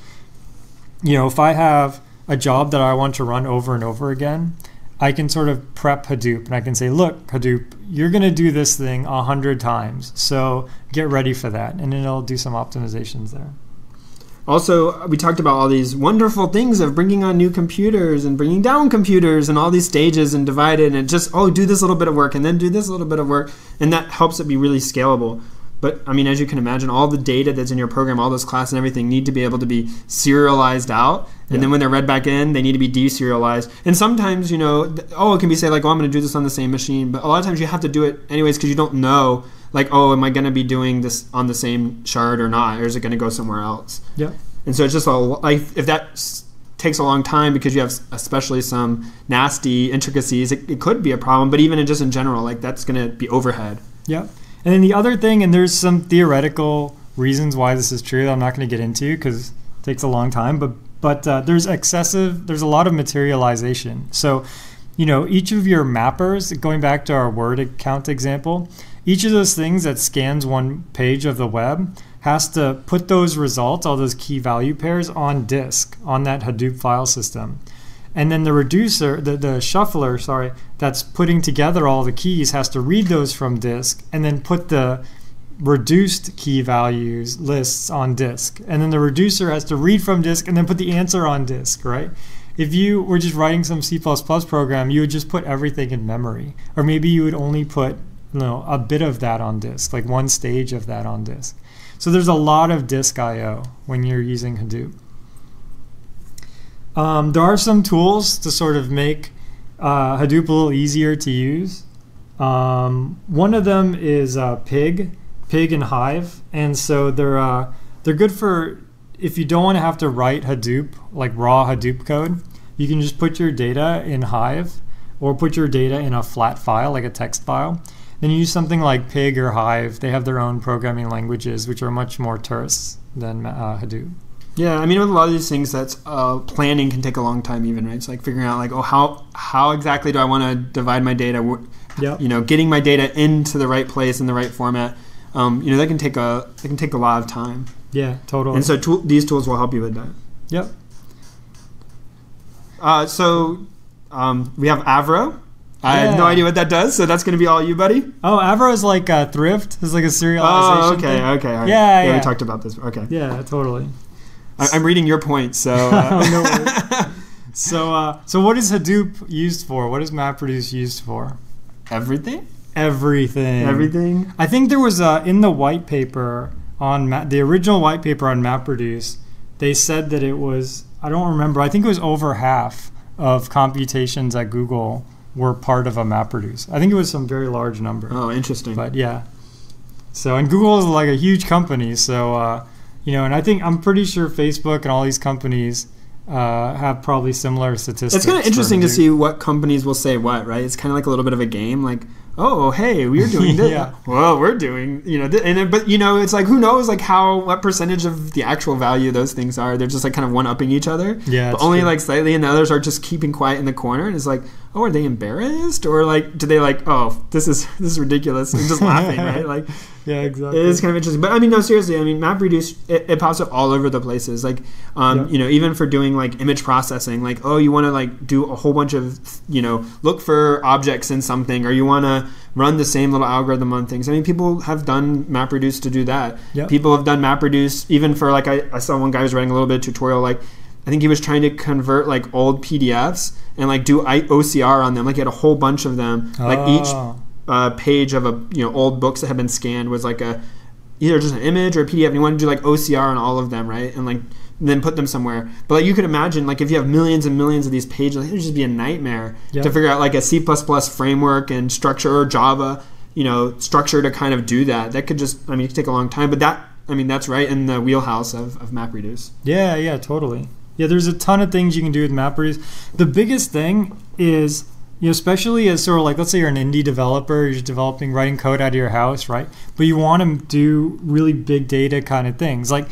S3: you know, if I have a job that I want to run over and over again, I can sort of prep Hadoop and I can say, look, Hadoop, you're going to do this thing a hundred times. So get ready for that. And then it'll do some optimizations there.
S2: Also, uh, we talked about all these wonderful things of bringing on new computers and bringing down computers and all these stages and divided and just, oh, do this little bit of work and then do this little bit of work. And that helps it be really scalable. But I mean, as you can imagine, all the data that's in your program, all those classes and everything need to be able to be serialized out. And
S3: Yeah.
S2: then when they're read back in, they need to be deserialized. And sometimes, you know, oh, it can be say like, oh, I'm going to do this on the same machine. But a lot of times you have to do it anyways because you don't know, like, oh, am I going to be doing this on the same shard or not? Or is it going to go somewhere else?
S3: Yeah.
S2: And so it's just a like if that takes a long time because you have especially some nasty intricacies, it, it could be a problem. But even in just in general, like that's going to be overhead.
S3: Yep. And then the other thing, and there's some theoretical reasons why this is true that I'm not going to get into because it takes a long time, but but uh, there's excessive, there's a lot of materialization. So, you know, each of your mappers, going back to our word account example, each of those things that scans one page of the web has to put those results, all those key value pairs, on disk on that Hadoop file system. And then the reducer, the, the shuffler, sorry, that's putting together all the keys has to read those from disk and then put the reduced key values lists on disk. And then the reducer has to read from disk and then put the answer on disk, right? If you were just writing some C++ program, you would just put everything in memory. Or maybe you would only put you know, a bit of that on disk, like one stage of that on disk. So there's a lot of disk I/O when you're using Hadoop. Um, there are some tools to sort of make uh, Hadoop a little easier to use. Um, one of them is uh, Pig, Pig and Hive, and so they're uh, they're good for if you don't want to have to write Hadoop like raw Hadoop code. You can just put your data in Hive, or put your data in a flat file like a text file. Then you use something like Pig or Hive. They have their own programming languages, which are much more terse than uh, Hadoop.
S2: Yeah, I mean, with a lot of these things, that's uh, planning can take a long time. Even right, it's like figuring out like, oh, how how exactly do I want to divide my data?
S3: Yep.
S2: You know, getting my data into the right place in the right format. Um, you know, that can take a that can take a lot of time.
S3: Yeah, totally.
S2: And so tool, these tools will help you with that.
S3: yep.
S2: Uh, so um, we have Avro. I have no idea what that does, so that's going to be all you, buddy.
S3: Oh, Avro is like uh, Thrift. It's like a serialization.
S2: Oh, okay,
S3: thing.
S2: okay, right.
S3: Yeah,
S2: We
S3: yeah.
S2: talked about this. Okay,
S3: Yeah, totally.
S2: I, I'm reading your point, so. Uh,
S3: Oh, no worries. So, uh, so what is Hadoop used for? What is MapReduce used for?
S2: everything,
S3: Everything.
S2: everything.
S3: I think there was uh, in the white paper on Ma- the original white paper on MapReduce. They said that it was. I don't remember. I think it was over half of computations at Google were part of a MapReduce. I think it was some very large number.
S2: Oh, interesting.
S3: But yeah. So and Google is like a huge company, so uh, you know, and I think I'm pretty sure Facebook and all these companies uh, have probably similar statistics.
S2: it's kind of interesting to see what companies will say what, right? It's kind of like a little bit of a game, like, oh, hey, we're doing this.
S3: Yeah.
S2: Well, we're doing, you know, and then, but you know, it's like who knows, like how what percentage of the actual value those things are? They're just like kind of one upping each other.
S3: Yeah,
S2: but only
S3: true.
S2: like slightly, and the others are just keeping quiet in the corner. And it's like, oh, are they embarrassed, or like, do they like, oh, this is this is ridiculous, and just laughing, right? Like,
S3: Yeah, exactly.
S2: it is kind of interesting, but I mean, no, seriously. I mean, MapReduce it, it pops up all over the places. Like, um,
S3: Yep.
S2: you know, even for doing like image processing. Like, oh, you want to like do a whole bunch of, you know, look for objects in something, or you want to run the same little algorithm on things. I mean, people have done MapReduce to do that.
S3: Yep.
S2: People have done MapReduce even for like I, I saw one guy was writing a little bit of tutorial like. I think he was trying to convert like old PDFs and like do I- OCR on them. Like he had a whole bunch of them. Like each
S3: Oh.
S2: Uh, page of a you know old books that have been scanned was like a either just an image or a PDF, and you want to do like OCR on all of them, right? And like then put them somewhere. But like you could imagine, like if you have millions and millions of these pages, like, it would just be a nightmare to figure out like a C plus framework and structure or Java, you know, structure to kind of do that. That could just, I mean, it could take a long time. But that, I mean, that's right in the wheelhouse of, of MapReduce.
S3: Yeah, yeah, totally. Yeah, there's a ton of things you can do with MapReduce. The biggest thing is, you know, especially as sort of like, let's say you're an indie developer, you're developing, writing code out of your house, right? But you want to do really big data kind of things. Like,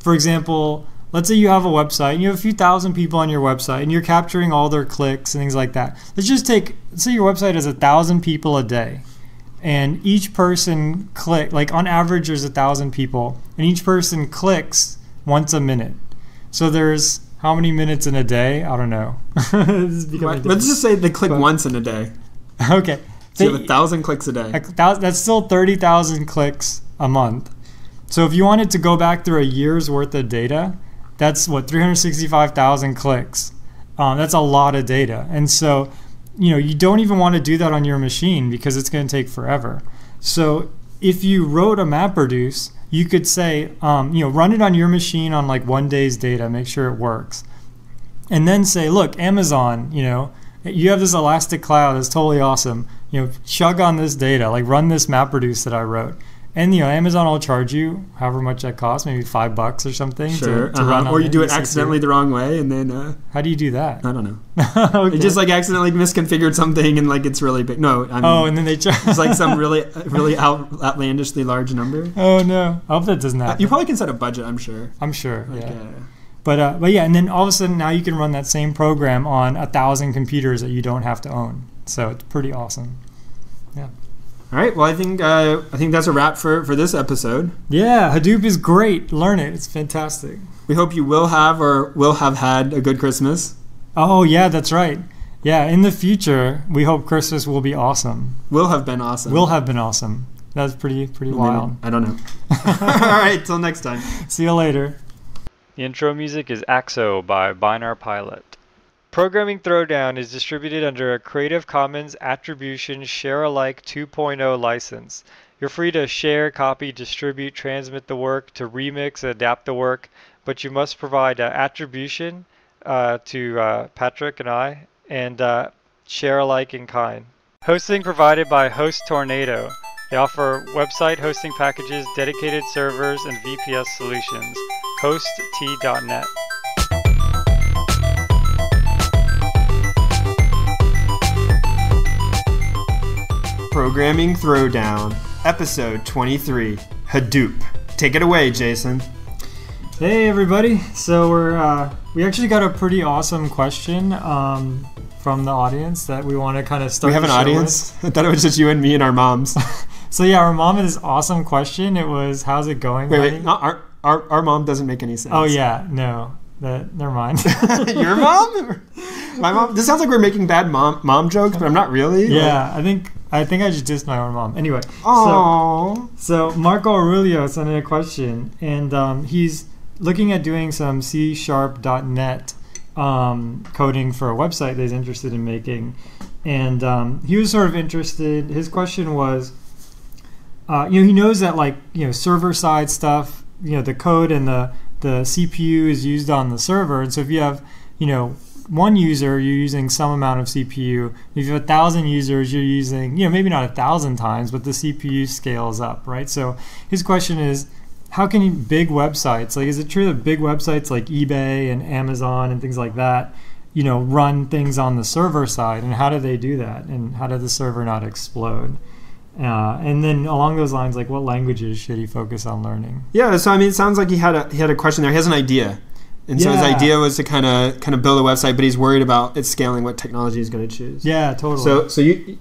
S3: for example, let's say you have a website and you have a few thousand people on your website and you're capturing all their clicks and things like that. Let's just take, let's say your website has a thousand people a day and each person click like on average there's a thousand people and each person clicks once a minute so there's how many minutes in a day i don't know?
S2: Let's just say they click
S3: But-
S2: once in a day.
S3: okay
S2: So you have a thousand clicks a day.
S3: Like, that- that's still 30,000 clicks a month. So if you wanted to go back through a year's worth of data, that's what 365,000 clicks. Um, that's a lot of data, and so you know you don't even want to do that on your machine because it's going to take forever. So if you wrote a MapReduce, you could say, um, you know, run it on your machine on like one day's data, make sure it works, and then say, look, Amazon, you know, you have this elastic cloud that's totally awesome. You know, chug on this data, like run this MapReduce that I wrote. And you know, Amazon will charge you however much that costs, maybe five bucks or something.
S2: Sure.
S3: To,
S2: uh-huh.
S3: run
S2: Or you do it accidentally the wrong way, and then uh,
S3: How do you do that?
S2: I don't know.
S3: okay.
S2: It just like accidentally misconfigured something, and like it's really big. No, I mean,
S3: oh, and then they charge.
S2: it's like some really, really out, outlandishly large number.
S3: oh no, I hope that doesn't
S2: Uh,
S3: happen.
S2: You probably can set a budget, I'm sure.
S3: I'm sure.
S2: Like,
S3: yeah.
S2: uh,
S3: But uh, but yeah, and then all of a sudden now you can run that same program on a thousand computers that you don't have to own. So it's pretty awesome.
S2: All right. Well, I think uh, I think that's a wrap for for this episode.
S3: Yeah, Hadoop is great. Learn it. It's fantastic.
S2: We hope you will have or will have had a good Christmas.
S3: Oh yeah, that's right. Yeah, in the future, we hope Christmas will be awesome.
S2: Will have been awesome.
S3: Will have been awesome. That's pretty pretty
S2: Maybe-
S3: wild.
S2: I don't know. all right. Till next time.
S3: See you later.
S1: The intro music is AXO by Binar Pilot. Programming Throwdown is distributed under a Creative Commons Attribution Share Alike 2.0 license. You're free to share, copy, distribute, transmit the work, to remix, adapt the work, but you must provide uh, attribution uh, to uh, Patrick and I, and uh, share alike in kind. Hosting provided by Host Tornado. They offer website hosting packages, dedicated servers, and VPS solutions. HostT.net.
S2: Programming Throwdown, episode 23, Hadoop. Take it away, Jason.
S3: Hey everybody. So we're uh, we actually got a pretty awesome question um, from the audience that we want to kind of start.
S2: we have an audience. I thought it was just you and me and our moms.
S3: So yeah, our mom had this awesome question. It was, "How's it going?"
S2: wait,
S3: honey?"
S2: wait. Our, our our mom doesn't make any sense.
S3: Oh yeah, no, that never mind.
S2: Your mom? My mom? This sounds like we're making bad mom mom jokes, but I'm not really.
S3: yeah, I think I think I just dissed my own mom. Anyway, so so Marco Aurelio sent in a question, and um, he's looking at doing some C Sharp.net um, coding for a website that he's interested in making, and um, he was sort of interested. His question was, uh, you know, he knows that like you know server side stuff, you know, the code and the the CPU is used on the server, and so if you have you know one user, you're using some amount of CPU. If you have a thousand users, you're using, you know, maybe not a thousand times, but the CPU scales up, right? So his question is, how can you, big websites, like, is it true that big websites like eBay and Amazon and things like that, you know, run things on the server side? And how do they do that? And how did the server not explode? Uh, and then along those lines, like, what languages should he focus on learning?
S2: Yeah. So I mean, it sounds like he had a he had a question there. He has an idea, and so his idea was to kind of kind of build a website, but he's worried about it scaling. What technology he's going to choose.
S3: Yeah, totally.
S2: So so you,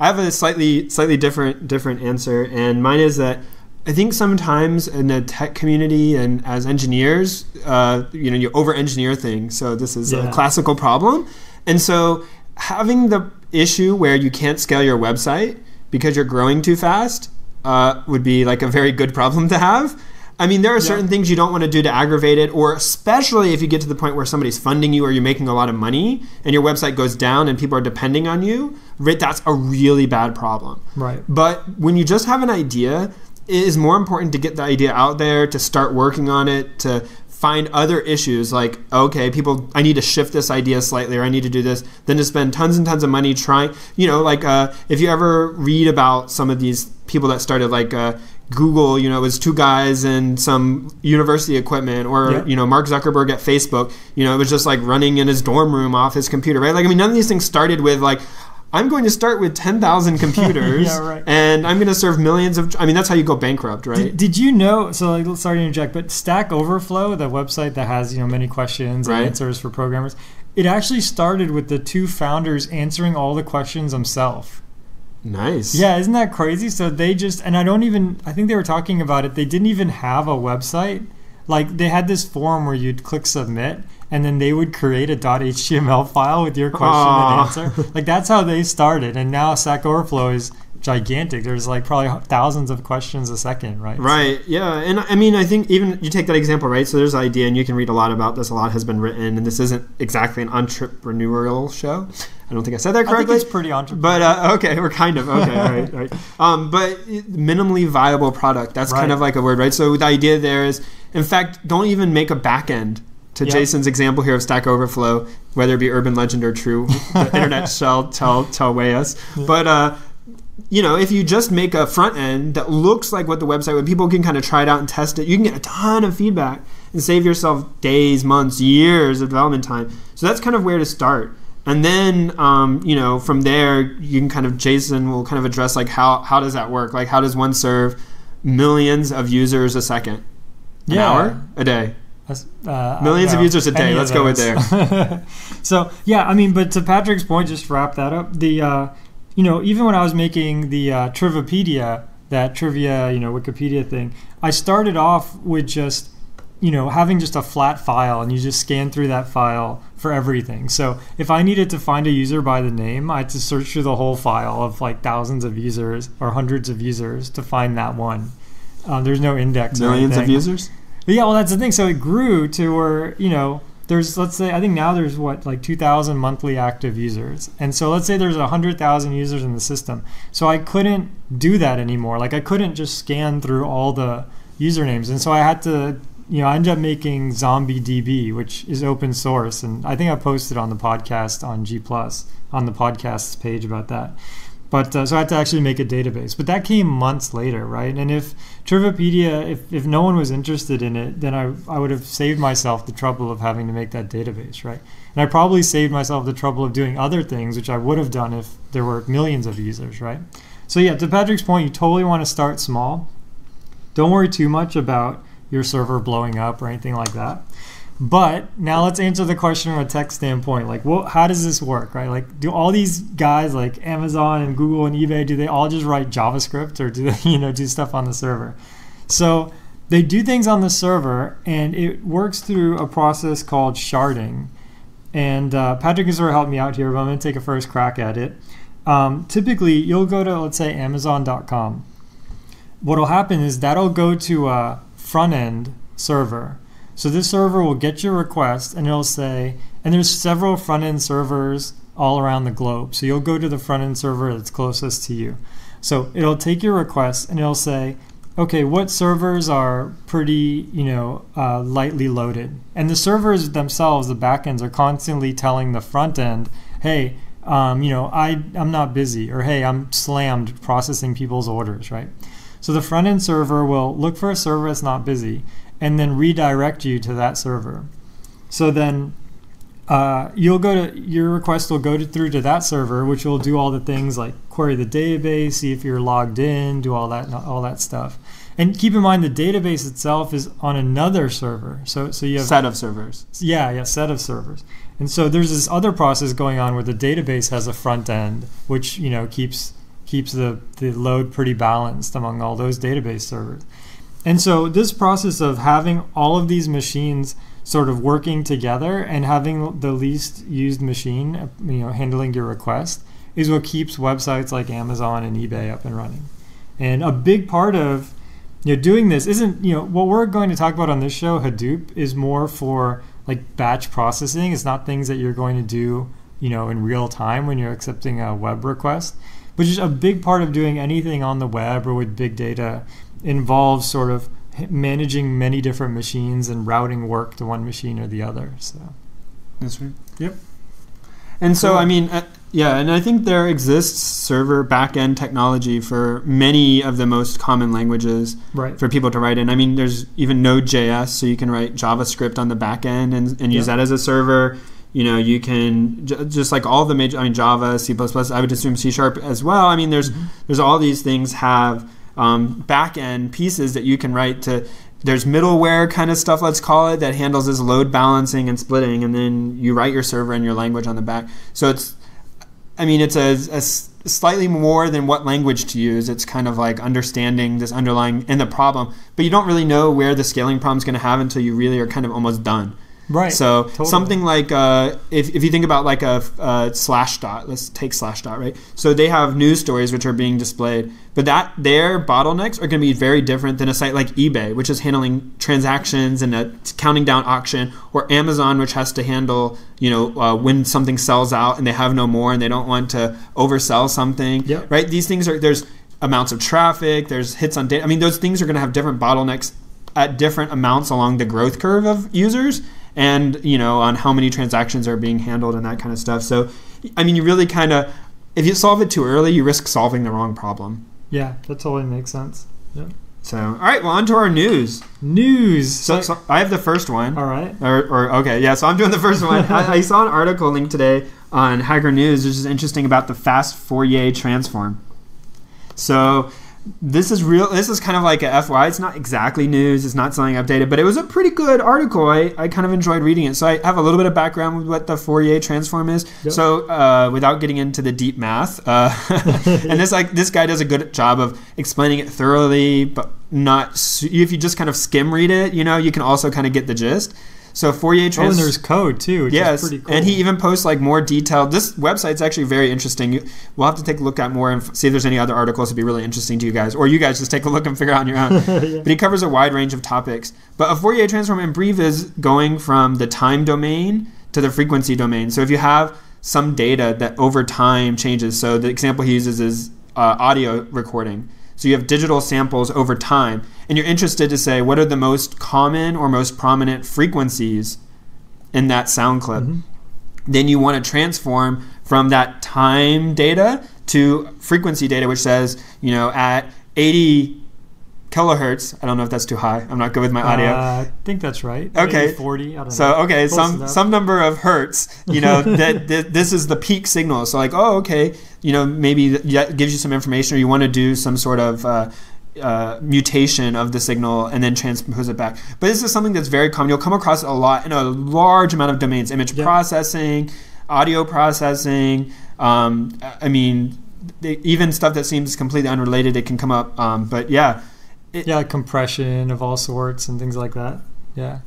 S2: I have a slightly slightly different different answer, and mine is that I think sometimes in the tech community and as engineers, uh, you know, you over engineer things. So this is
S3: Yeah.
S2: a classical problem, and so having the issue where you can't scale your website because you're growing too fast uh, would be like a very good problem to have. I mean, there are
S3: Yeah.
S2: certain things you don't want to do to aggravate it, or especially if you get to the point where somebody's funding you or you're making a lot of money and your website goes down and people are depending on you, that's a really bad problem.
S3: right.
S2: But when you just have an idea, it is more important to get the idea out there, to start working on it, to find other issues like okay people i need to shift this idea slightly or i need to do this than to spend tons and tons of money trying you know like uh, if you ever read about some of these people that started like uh, google you know it was two guys and some university equipment or
S3: Yeah.
S2: you know mark zuckerberg at facebook you know it was just like running in his dorm room off his computer right like i mean none of these things started with like I'm going to start with 10,000 computers
S3: Yeah, right.
S2: and I'm going to serve millions of I mean that's how you go bankrupt, right?
S3: Did, did you know? So, like, sorry to interject, but Stack Overflow, the website that has you know many questions and
S2: Right.
S3: answers for programmers, it actually started with the two founders answering all the questions themselves.
S2: Nice.
S3: Yeah, isn't that crazy? So they just and I don't even I think they were talking about it. They didn't even have a website. Like they had this form where you'd click submit and then they would create a .html file with your question
S2: Aw.
S3: and answer. Like that's how they started. And now Stack Overflow is gigantic. There's like probably thousands of questions a second, right?
S2: Right. Yeah. And I mean, I think even you take that example, right? So there's an idea, and you can read a lot about this. A lot has been written, and this isn't exactly an entrepreneurial show. I don't think I said that
S3: I think
S2: correctly.
S3: it's pretty entrepreneurial.
S2: but uh, okay, we're kind of okay. all right, all right. Um, but minimally viable product. That's kind of like a word, right? So the idea there is, in fact, don't even make a back end. To
S3: Yeah.
S2: Jason's example here of Stack Overflow, whether it be urban legend or true, the internet shall tell tell way us. But uh, you know, if you just make a front end that looks like what the website would, people can kind of try it out and test it. You can get a ton of feedback and save yourself days, months, years of development time. So that's kind of where to start. And then, um, you know, from there, you can kind of, Jason will kind of address like how, how does that work? Like, how does one serve millions of users a second? An
S3: Yeah.
S2: hour? A day?
S3: Uh,
S2: Millions of users a day. Let's go with
S3: those. so yeah, I mean, but to Patrick's point, just to wrap that up, the uh, you know even when I was making the uh, Trivipedia, that trivia, you know, Wikipedia thing, I started off with just you know having just a flat file, and you just scan through that file for everything. So if I needed to find a user by the name, I had to search through the whole file of like thousands of users or hundreds of users to find that one. Um, there's no index.
S2: Millions of users?
S3: But yeah, well, that's the thing. So it grew to where you know there's let's say I think now there's what like 2,000 monthly active users, and so let's say there's 100,000 users in the system. So I couldn't do that anymore. Like I couldn't just scan through all the usernames, and so I had to. You know, I ended up making ZombieDB, which is open source, and I think I posted on the podcast on G Plus on the podcast's page about that. But uh, so I had to actually make a database. But that came months later, right? And if Trivipedia, if, if no one was interested in it, then I, I would have saved myself the trouble of having to make that database, right? And I probably saved myself the trouble of doing other things, which I would have done if there were millions of users, right? So yeah, to Patrick's point, you totally want to start small. Don't worry too much about your server blowing up or anything like that. But now let's answer the question from a tech standpoint. Like, what, how does this work, right? Like, do all these guys like Amazon and Google and eBay, do they all just write JavaScript or do they, you know, do stuff on the server? So they do things on the server, and it works through a process called sharding. And uh, Patrick is going to help me out here, but I'm going to take a first crack at it. Um, typically, you'll go to let's say Amazon.com. What'll happen is that'll go to a front end server. So this server will get your request and it'll say, and there's several front end servers all around the globe. So you'll go to the front end server that's closest to you. So it'll take your request and it'll say, okay, what servers are pretty, you know, uh, lightly loaded? And the servers themselves, the backends, are constantly telling the front end, hey, um, you know, I, I'm not busy, or hey, I'm slammed processing people's orders, right? So the front end server will look for a server that's not busy and then redirect you to that server. So then uh, you'll go to your request will go to, through to that server, which will do all the things like query the database, see if you're logged in, do all that all that stuff. And keep in mind the database itself is on another server. So so you have
S2: Set of servers.
S3: yeah, yeah, set of servers. And so there's this other process going on where the database has a front end, which you know keeps keeps the, the load pretty balanced among all those database servers. And so this process of having all of these machines sort of working together and having the least used machine, you know, handling your request is what keeps websites like Amazon and eBay up and running. And a big part of you know doing this isn't you know what we're going to talk about on this show Hadoop is more for like batch processing. It's not things that you're going to do you know in real time when you're accepting a web request. But just a big part of doing anything on the web or with big data involves sort of managing many different machines and routing work to one machine or the other. So
S2: That's right.
S3: Yep.
S2: And so, I mean, uh, yeah, and I think there exists server backend technology for many of the most common languages
S3: right.
S2: for people to write in. I mean, there's even Node.js, so you can write JavaScript on the back end and, and use
S3: Yeah.
S2: that as a server. You know, you can j- just like all the major. I mean, Java, C++. I would assume C Sharp as well. I mean, there's there's all these things have um, back end pieces that you can write to. There's middleware kind of stuff, let's call it, that handles this load balancing and splitting, and then you write your server and your language on the back. So it's I mean, it's a slightly more than what language to use. It's kind of like understanding this underlying and the problem, but you don't really know where the scaling problem is going to have until you really are kind of almost done.
S3: Right.
S2: So
S3: Totally.
S2: something like uh, if, if you think about like a uh, slash dot, let's take slash dot, right? So they have news stories which are being displayed, but that their bottlenecks are going to be very different than a site like eBay, which is handling transactions and a counting down auction, or Amazon, which has to handle you know uh, when something sells out and they have no more and they don't want to oversell something,
S3: Yep.
S2: right? These things are there's amounts of traffic, there's hits on data. I mean, those things are going to have different bottlenecks at different amounts along the growth curve of users and you know on how many transactions are being handled and that kind of stuff. So i mean you really kind of if you solve it too early you risk solving the wrong problem.
S3: Yeah, that totally makes sense.
S2: so all right well on to our news.
S3: News.
S2: so, so i have the first one.
S3: All right.
S2: or, or okay yeah so i'm doing the first one. I, I saw an article linked today on hacker news which is interesting about the fast fourier transform. So this is real this is kind of like a fy it's not exactly news it's not something updated but it was a pretty good article. I, I kind of enjoyed reading it. So i have a little bit of background with what the fourier transform is.
S3: Yep.
S2: so uh, without getting into the deep math uh, and this like this guy does a good job of explaining it thoroughly but not if you just kind of skim read it you know you can also kind of get the gist so fourier
S3: Oh, and there's code too,
S2: yes,
S3: cool.
S2: and he even posts like more detailed. This website's actually very interesting. We'll have to take a look at more and see if there's any other articles that'd be really interesting to you guys, or you guys just take a look and figure out on your own.
S3: Yeah.
S2: But he covers a wide range of topics. But a Fourier transform in brief is going from the time domain to the frequency domain. So if you have some data that over time changes, so the example he uses is uh, audio recording. So you have digital samples over time, and you're interested to say what are the most common or most prominent frequencies in that sound clip.
S3: Mhm.
S2: Then you want to transform from that time data to frequency data, which says, you know, at 80 kilohertz. I don't know if that's too high. I'm not good with my audio.
S3: Uh, I think that's right.
S2: Okay.
S3: Maybe 40. I don't
S2: So
S3: know.
S2: okay,
S3: Close
S2: some
S3: enough.
S2: some number of hertz, you know, that, that this is the peak signal. So like, oh, okay, you know, maybe that gives you some information, or you want to do some sort of uh, uh, mutation of the signal and then transpose it back. But this is something that's very common. You'll come across it a lot in a large amount of domains: image
S3: Yeah.
S2: processing, audio processing. Um, I mean, they, even stuff that seems completely unrelated, it can come up. Um, but yeah,
S3: yeah, compression of all sorts and things like that. Yeah.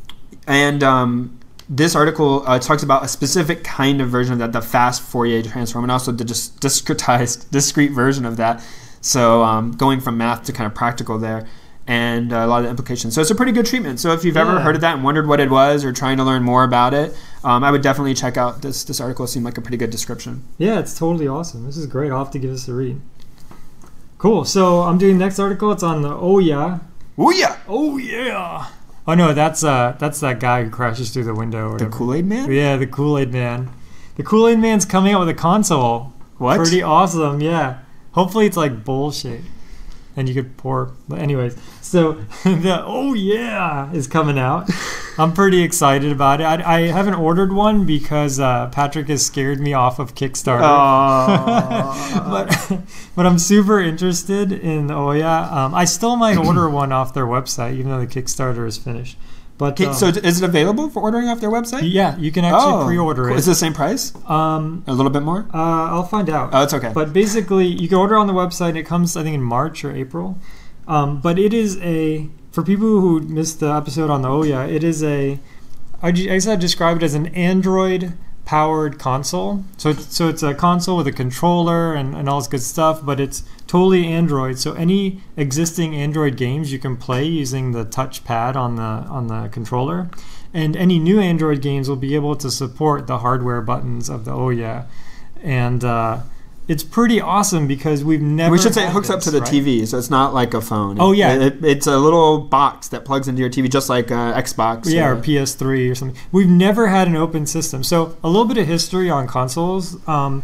S2: And um, this article uh, talks about a specific kind of version of that, the fast Fourier transform, and also the dis- discretized, discrete version of that. So um, going from math to kind of practical there, and uh, a lot of the implications. So it's a pretty good treatment. So if you've ever heard of that and wondered what it was, or trying to learn more about it, um, I would definitely check out this. This article seemed like a pretty good description.
S3: Yeah, it's totally awesome. This is great. I'll have to give this a read. Cool. So I'm doing next article. It's on the oh yeah.
S2: Ooh yeah,
S3: Oh yeah. Oh no, that's uh that's that guy who crashes through the window or
S2: the. Kool Aid Man.
S3: Yeah, the Kool-Aid Man. The Kool-Aid Man's coming out with a console.
S2: What?
S3: Pretty awesome, yeah. Hopefully it's like bullshit. And you could pour but anyways. So the oh yeah is coming out. I'm pretty excited about it. I, I haven't ordered one because uh, Patrick has scared me off of Kickstarter. But but I'm super interested in Ouya. Um, I still might order one off their website, even though the Kickstarter is finished. But um,
S2: so is it available for ordering off their website?
S3: yeah, you can actually
S2: oh,
S3: pre-order
S2: cool.
S3: it.
S2: Is it the same price?
S3: um,
S2: A little bit more?
S3: uh, I'll find out.
S2: Oh, it's okay.
S3: But basically, you can order on the website. It comes, I think, in March or April. Um, but it is a for people who missed the episode on the Ouya. It is a I, I guess I'd describe it as an Android powered console. So it's, so it's a console with a controller and, and all this good stuff, but it's totally Android. So any existing Android games you can play using the touchpad on the on the controller, and any new Android games will be able to support the hardware buttons of the Ouya. And uh, it's pretty awesome because we've never.
S2: we should say it hooks up to the
S3: right?
S2: TV, so it's not like a phone.
S3: Oh, yeah.
S2: It- it's a little box that plugs into your TV, just like uh, Xbox.
S3: Yeah,
S2: uh,
S3: or PS3 or something. We've never had an open system. So a little bit of history on consoles. Um,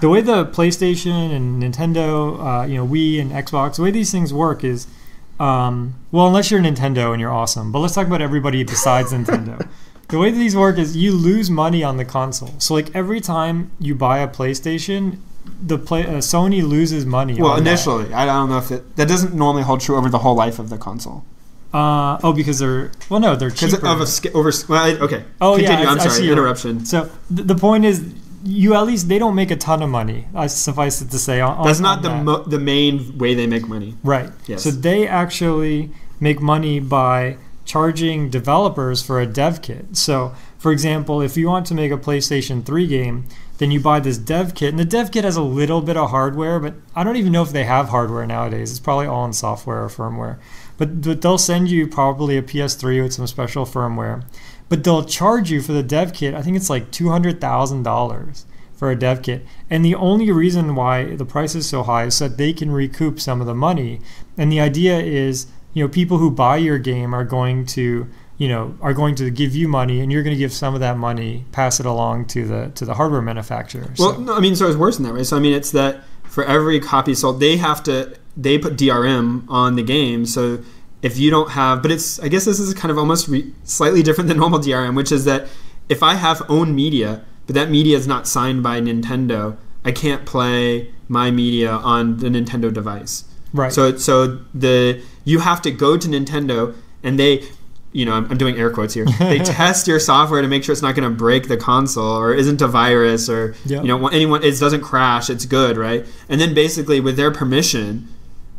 S3: the way the PlayStation and Nintendo, uh, you know, Wii and Xbox, the way these things work is, um, well, unless you're Nintendo and you're awesome. But let's talk about everybody besides Nintendo. The way that these work is you lose money on the console. So like every time you buy a PlayStation, the play uh, Sony loses money.
S2: Well,
S3: on that.
S2: initially, I don't know if it that doesn't normally hold true over the whole life of the console
S3: Uh, oh, because they're well, no, they're cheaper.
S2: of a sca- over. Well, I- okay.
S3: Oh, yeah,
S2: Continue.
S3: I-
S2: I'm
S3: I see
S2: sorry.
S3: your-
S2: Interruption.
S3: So th- the point is, you at least they don't make a ton of money. I suffice it to say, on,
S2: That's
S3: on-
S2: not
S3: on
S2: the
S3: that.
S2: mo- the main way they make money.
S3: right.
S2: Yes.
S3: So they actually make money by charging developers for a dev kit. So, for example, if you want to make a PlayStation 3 game, then you buy this dev kit, and the dev kit has a little bit of hardware, but I don't even know if they have hardware nowadays. It's probably all in software or firmware. But, but they'll send you probably a PS3 with some special firmware. But they'll charge you for the dev kit. I think it's like two hundred thousand dollars for a dev kit. And the only reason why the price is so high is that they can recoup some of the money. And the idea is, you know, people who buy your game are going to, you know, are going to give you money, and you're going to give some of that money, pass it along to the to the hardware manufacturer.
S2: Well,
S3: so,
S2: no, I mean, so it's worse than that, right? So I mean, it's that for every copy sold, they have to they put DRM on the game. So if you don't have, but it's I guess this is kind of almost re- slightly different than normal DRM, which is that if I have own media, but that media is not signed by Nintendo, I can't play my media on the Nintendo device.
S3: right.
S2: So so the you have to go to Nintendo and they you know, I'm, I'm doing air quotes here. They test your software to make sure it's not going to break the console or isn't a virus or
S3: Yep.
S2: you know anyone it doesn't crash. It's good, right? And then basically with their permission,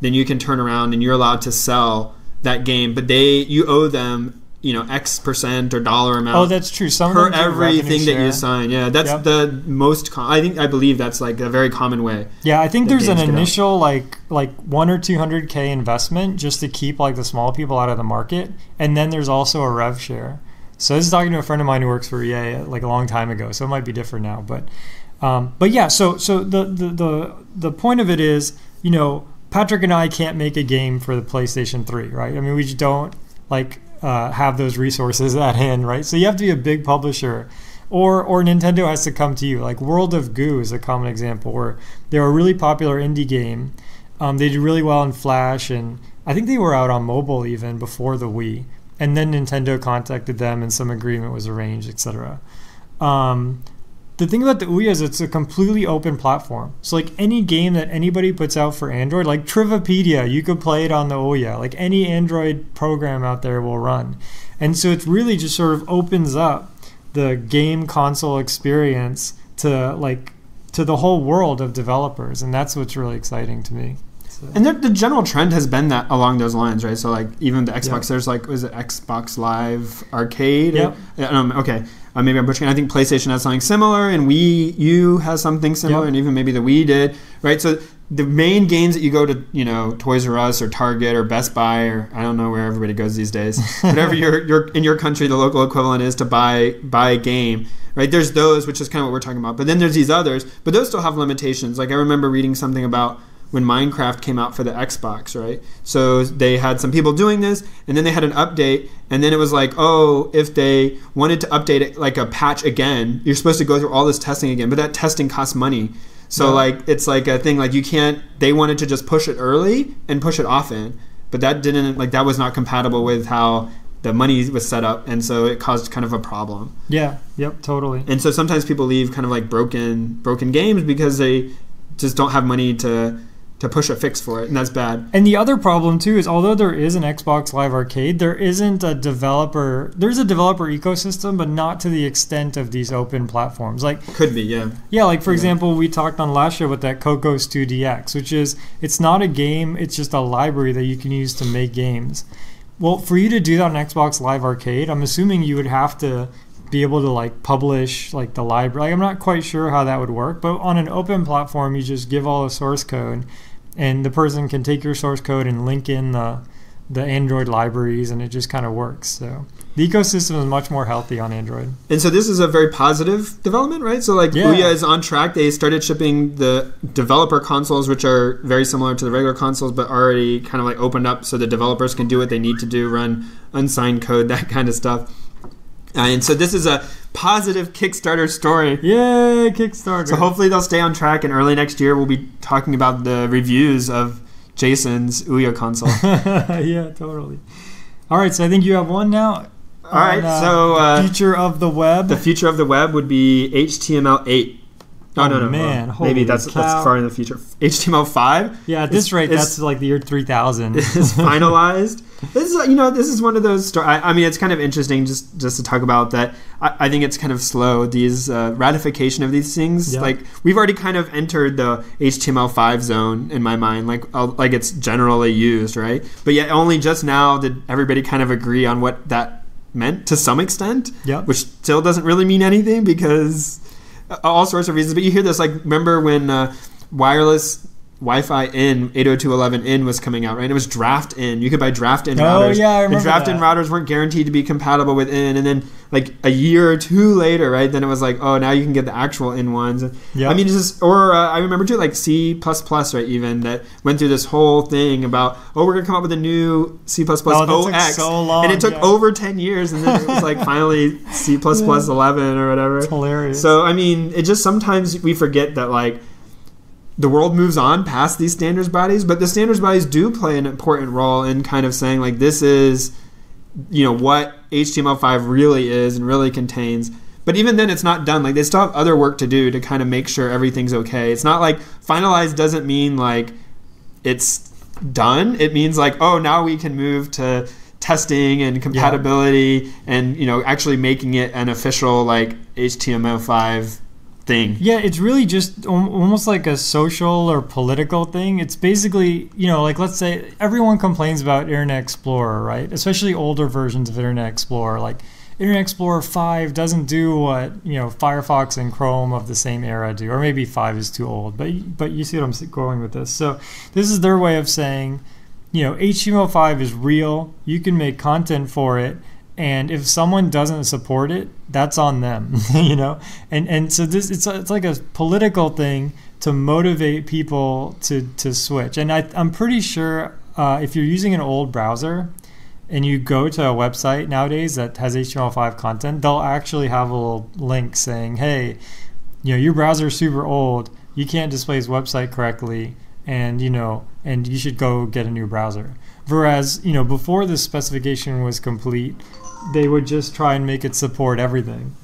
S2: then you can turn around and you're allowed to sell that game. But they you owe them you know X percent or dollar amount
S3: oh, that's true. Some
S2: per
S3: of them do
S2: everything that you sign. Yeah, that's
S3: Yep.
S2: the most. Com- I think I believe that's like a very common way.
S3: Yeah, I think there's an
S2: get out.
S3: initial like like one or two hundred k investment just to keep like the small people out of the market, and then there's also a rev share. So this is talking to a friend of mine who works for EA like a long time ago, so it might be different now, but um, but yeah. So so the, the the the point of it is, you know, Patrick and I can't make a game for the PlayStation 3, right? I mean, we just don't like uh, have those resources at hand, right? So you have to be a big publisher or or Nintendo has to come to you. Like World of Goo is a common example where they're a really popular indie game. Um, they did really well in Flash, and I think they were out on mobile even before the Wii. And then Nintendo contacted them, and some agreement was arranged, etc. Um, the thing about the Ouya is it's a completely open platform. So like any game that anybody puts out for Android, like Trivipedia, you could play it on the Ouya. Like any Android program out there will run. And so it really just sort of opens up the game console experience to like to the whole world of developers, and that's what's really exciting to me. So-
S2: And the, the general trend has been that along those lines, right? So like even the Xbox,
S3: Yeah.
S2: there's like was it Xbox Live Arcade?
S3: Yep.
S2: Yeah, um, okay. Uh, maybe I'm butchering. I think PlayStation has something similar, and Wii U has something similar,
S3: Yep.
S2: and even maybe the Wii did, right? So the main games that you go to, you know, Toys R Us or Target or Best Buy or I don't know where everybody goes these days. Whatever your your in your country the local equivalent is to buy buy a game, right? There's those, which is kind of what we're talking about. But then there's these others, but those still have limitations. Like I remember reading something about when Minecraft came out for the Xbox, right? So they had some people doing this, and then they had an update, and then it was like, oh, if they wanted to update it like a patch again, you're supposed to go through all this testing again, but that testing costs money. So
S3: Yeah.
S2: like it's like a thing like you can't. They wanted to just push it early and push it often, but that didn't like that was not compatible with how the money was set up, and so it caused kind of a problem.
S3: yeah, yep, totally.
S2: And so sometimes people leave kind of like broken broken games because they just don't have money to to push a fix for it, and that's bad.
S3: And the other problem too is although there is an Xbox Live Arcade, there isn't a developer. There's a developer ecosystem, but not to the extent of these open platforms. Like
S2: Could be, yeah.
S3: yeah, like for
S2: Yeah.
S3: example, we talked on last show about that Cocos2d-x, which is it's not a game, it's just a library that you can use to make games. Well, for you to do that on Xbox Live Arcade, I'm assuming you would have to be able to like publish like the library. Like, I'm not quite sure how that would work, but on an open platform, you just give all the source code, and the person can take your source code and link in the the Android libraries, and it just kind of works. So the ecosystem is much more healthy on Android.
S2: And so this is a very positive development, right? So like
S3: Yeah.
S2: Is on track. They started shipping the developer consoles, which are very similar to the regular consoles, but already kind of like opened up so the developers can do what they need to do, run unsigned code, that kind of stuff. And so this is a positive Kickstarter story.
S3: Yay, Kickstarter!
S2: So hopefully they'll stay on track, and early next year we'll be talking about the reviews of Jason's Ouya console.
S3: yeah, totally. All right, so I think you have one now.
S2: All right,
S3: on,
S2: so uh,
S3: future of the web.
S2: the future of the web would be HTML8. Oh, no, no,
S3: man,
S2: no. maybe that's
S3: cow.
S2: that's far in the future. HTML5
S3: yeah, at this rate,
S2: it's-
S3: that's like the year 3000.
S2: is finalized. this is you know this is one of those. Sto- I, I mean, it's kind of interesting just just to talk about that. I, I think it's kind of slow these uh, ratification of these things.
S3: Yeah.
S2: Like we've already kind of entered the HTML5 zone in my mind. Like uh, like it's generally used, right? But yet only just now did everybody kind of agree on what that meant to some extent.
S3: Yep.
S2: Which still doesn't really mean anything because all sorts of reasons. But you hear this like remember when uh, wireless Wi-Fi in 802.11n was coming out, right? It was draft n. You could buy draft n
S3: Oh,
S2: routers.
S3: yeah, I
S2: and
S3: remember
S2: draft
S3: n
S2: routers weren't guaranteed to be compatible with n, and then like a year or two later, right? Then it was like, oh, now you can get the actual n ones.
S3: Yep.
S2: I mean, it's just, or uh, I remember too, like C++, plus right? Even that went through this whole thing about, oh, we're gonna come up with a new C++
S3: Oh, that took
S2: 0x,
S3: so long,
S2: and it took
S3: yeah.
S2: over 10 years, and then it was like finally C++ 11 or whatever.
S3: It's hilarious.
S2: So I mean, it just sometimes we forget that like the world moves on past these standards bodies, but the standards bodies do play an important role in kind of saying like this is you know what HTML5 really is and really contains. But even then, it's not done. Like they still have other work to do to kind of make sure everything's okay. It's not like finalized doesn't mean like it's done. It means like oh now we can move to testing and compatibility and you know actually making it an official like HTML5 thing.
S3: Yeah, it's really just almost like a social or political thing. It's basically, you know, like let's say everyone complains about Internet Explorer, right? Especially older versions of Internet Explorer. Like Internet Explorer 5 doesn't do what, you know, Firefox and Chrome of the same era do. Or maybe 5 is too old. But but you see what I'm going with this. So this is their way of saying, you know, HTML5 is real. You can make content for it. And if someone doesn't support it, that's on them, you know. And and so this it's it's like a political thing to motivate people to to switch. And I I'm pretty sure uh, if you're using an old browser and you go to a website nowadays that has HTML5 content, they'll actually have a little link saying, "Hey, you know, your browser is super old. You can't display this website correctly, and you know, and you should go get a new browser." Whereas, you know, before this specification was complete, they would just try and make it support everything.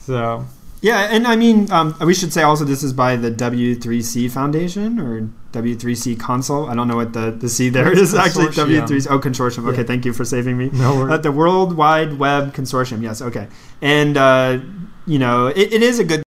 S3: So
S2: Yeah, and I mean, um, we should say also this is by the W3C Foundation or W3C Console. I don't know what the, the C there is actually.
S3: Consortium.
S2: W3C. Oh, consortium. Okay,
S3: Yeah.
S2: thank you for saving me.
S3: no worries.
S2: Uh, the World Wide Web Consortium. Yes. Okay. And uh, you know, it, it is a good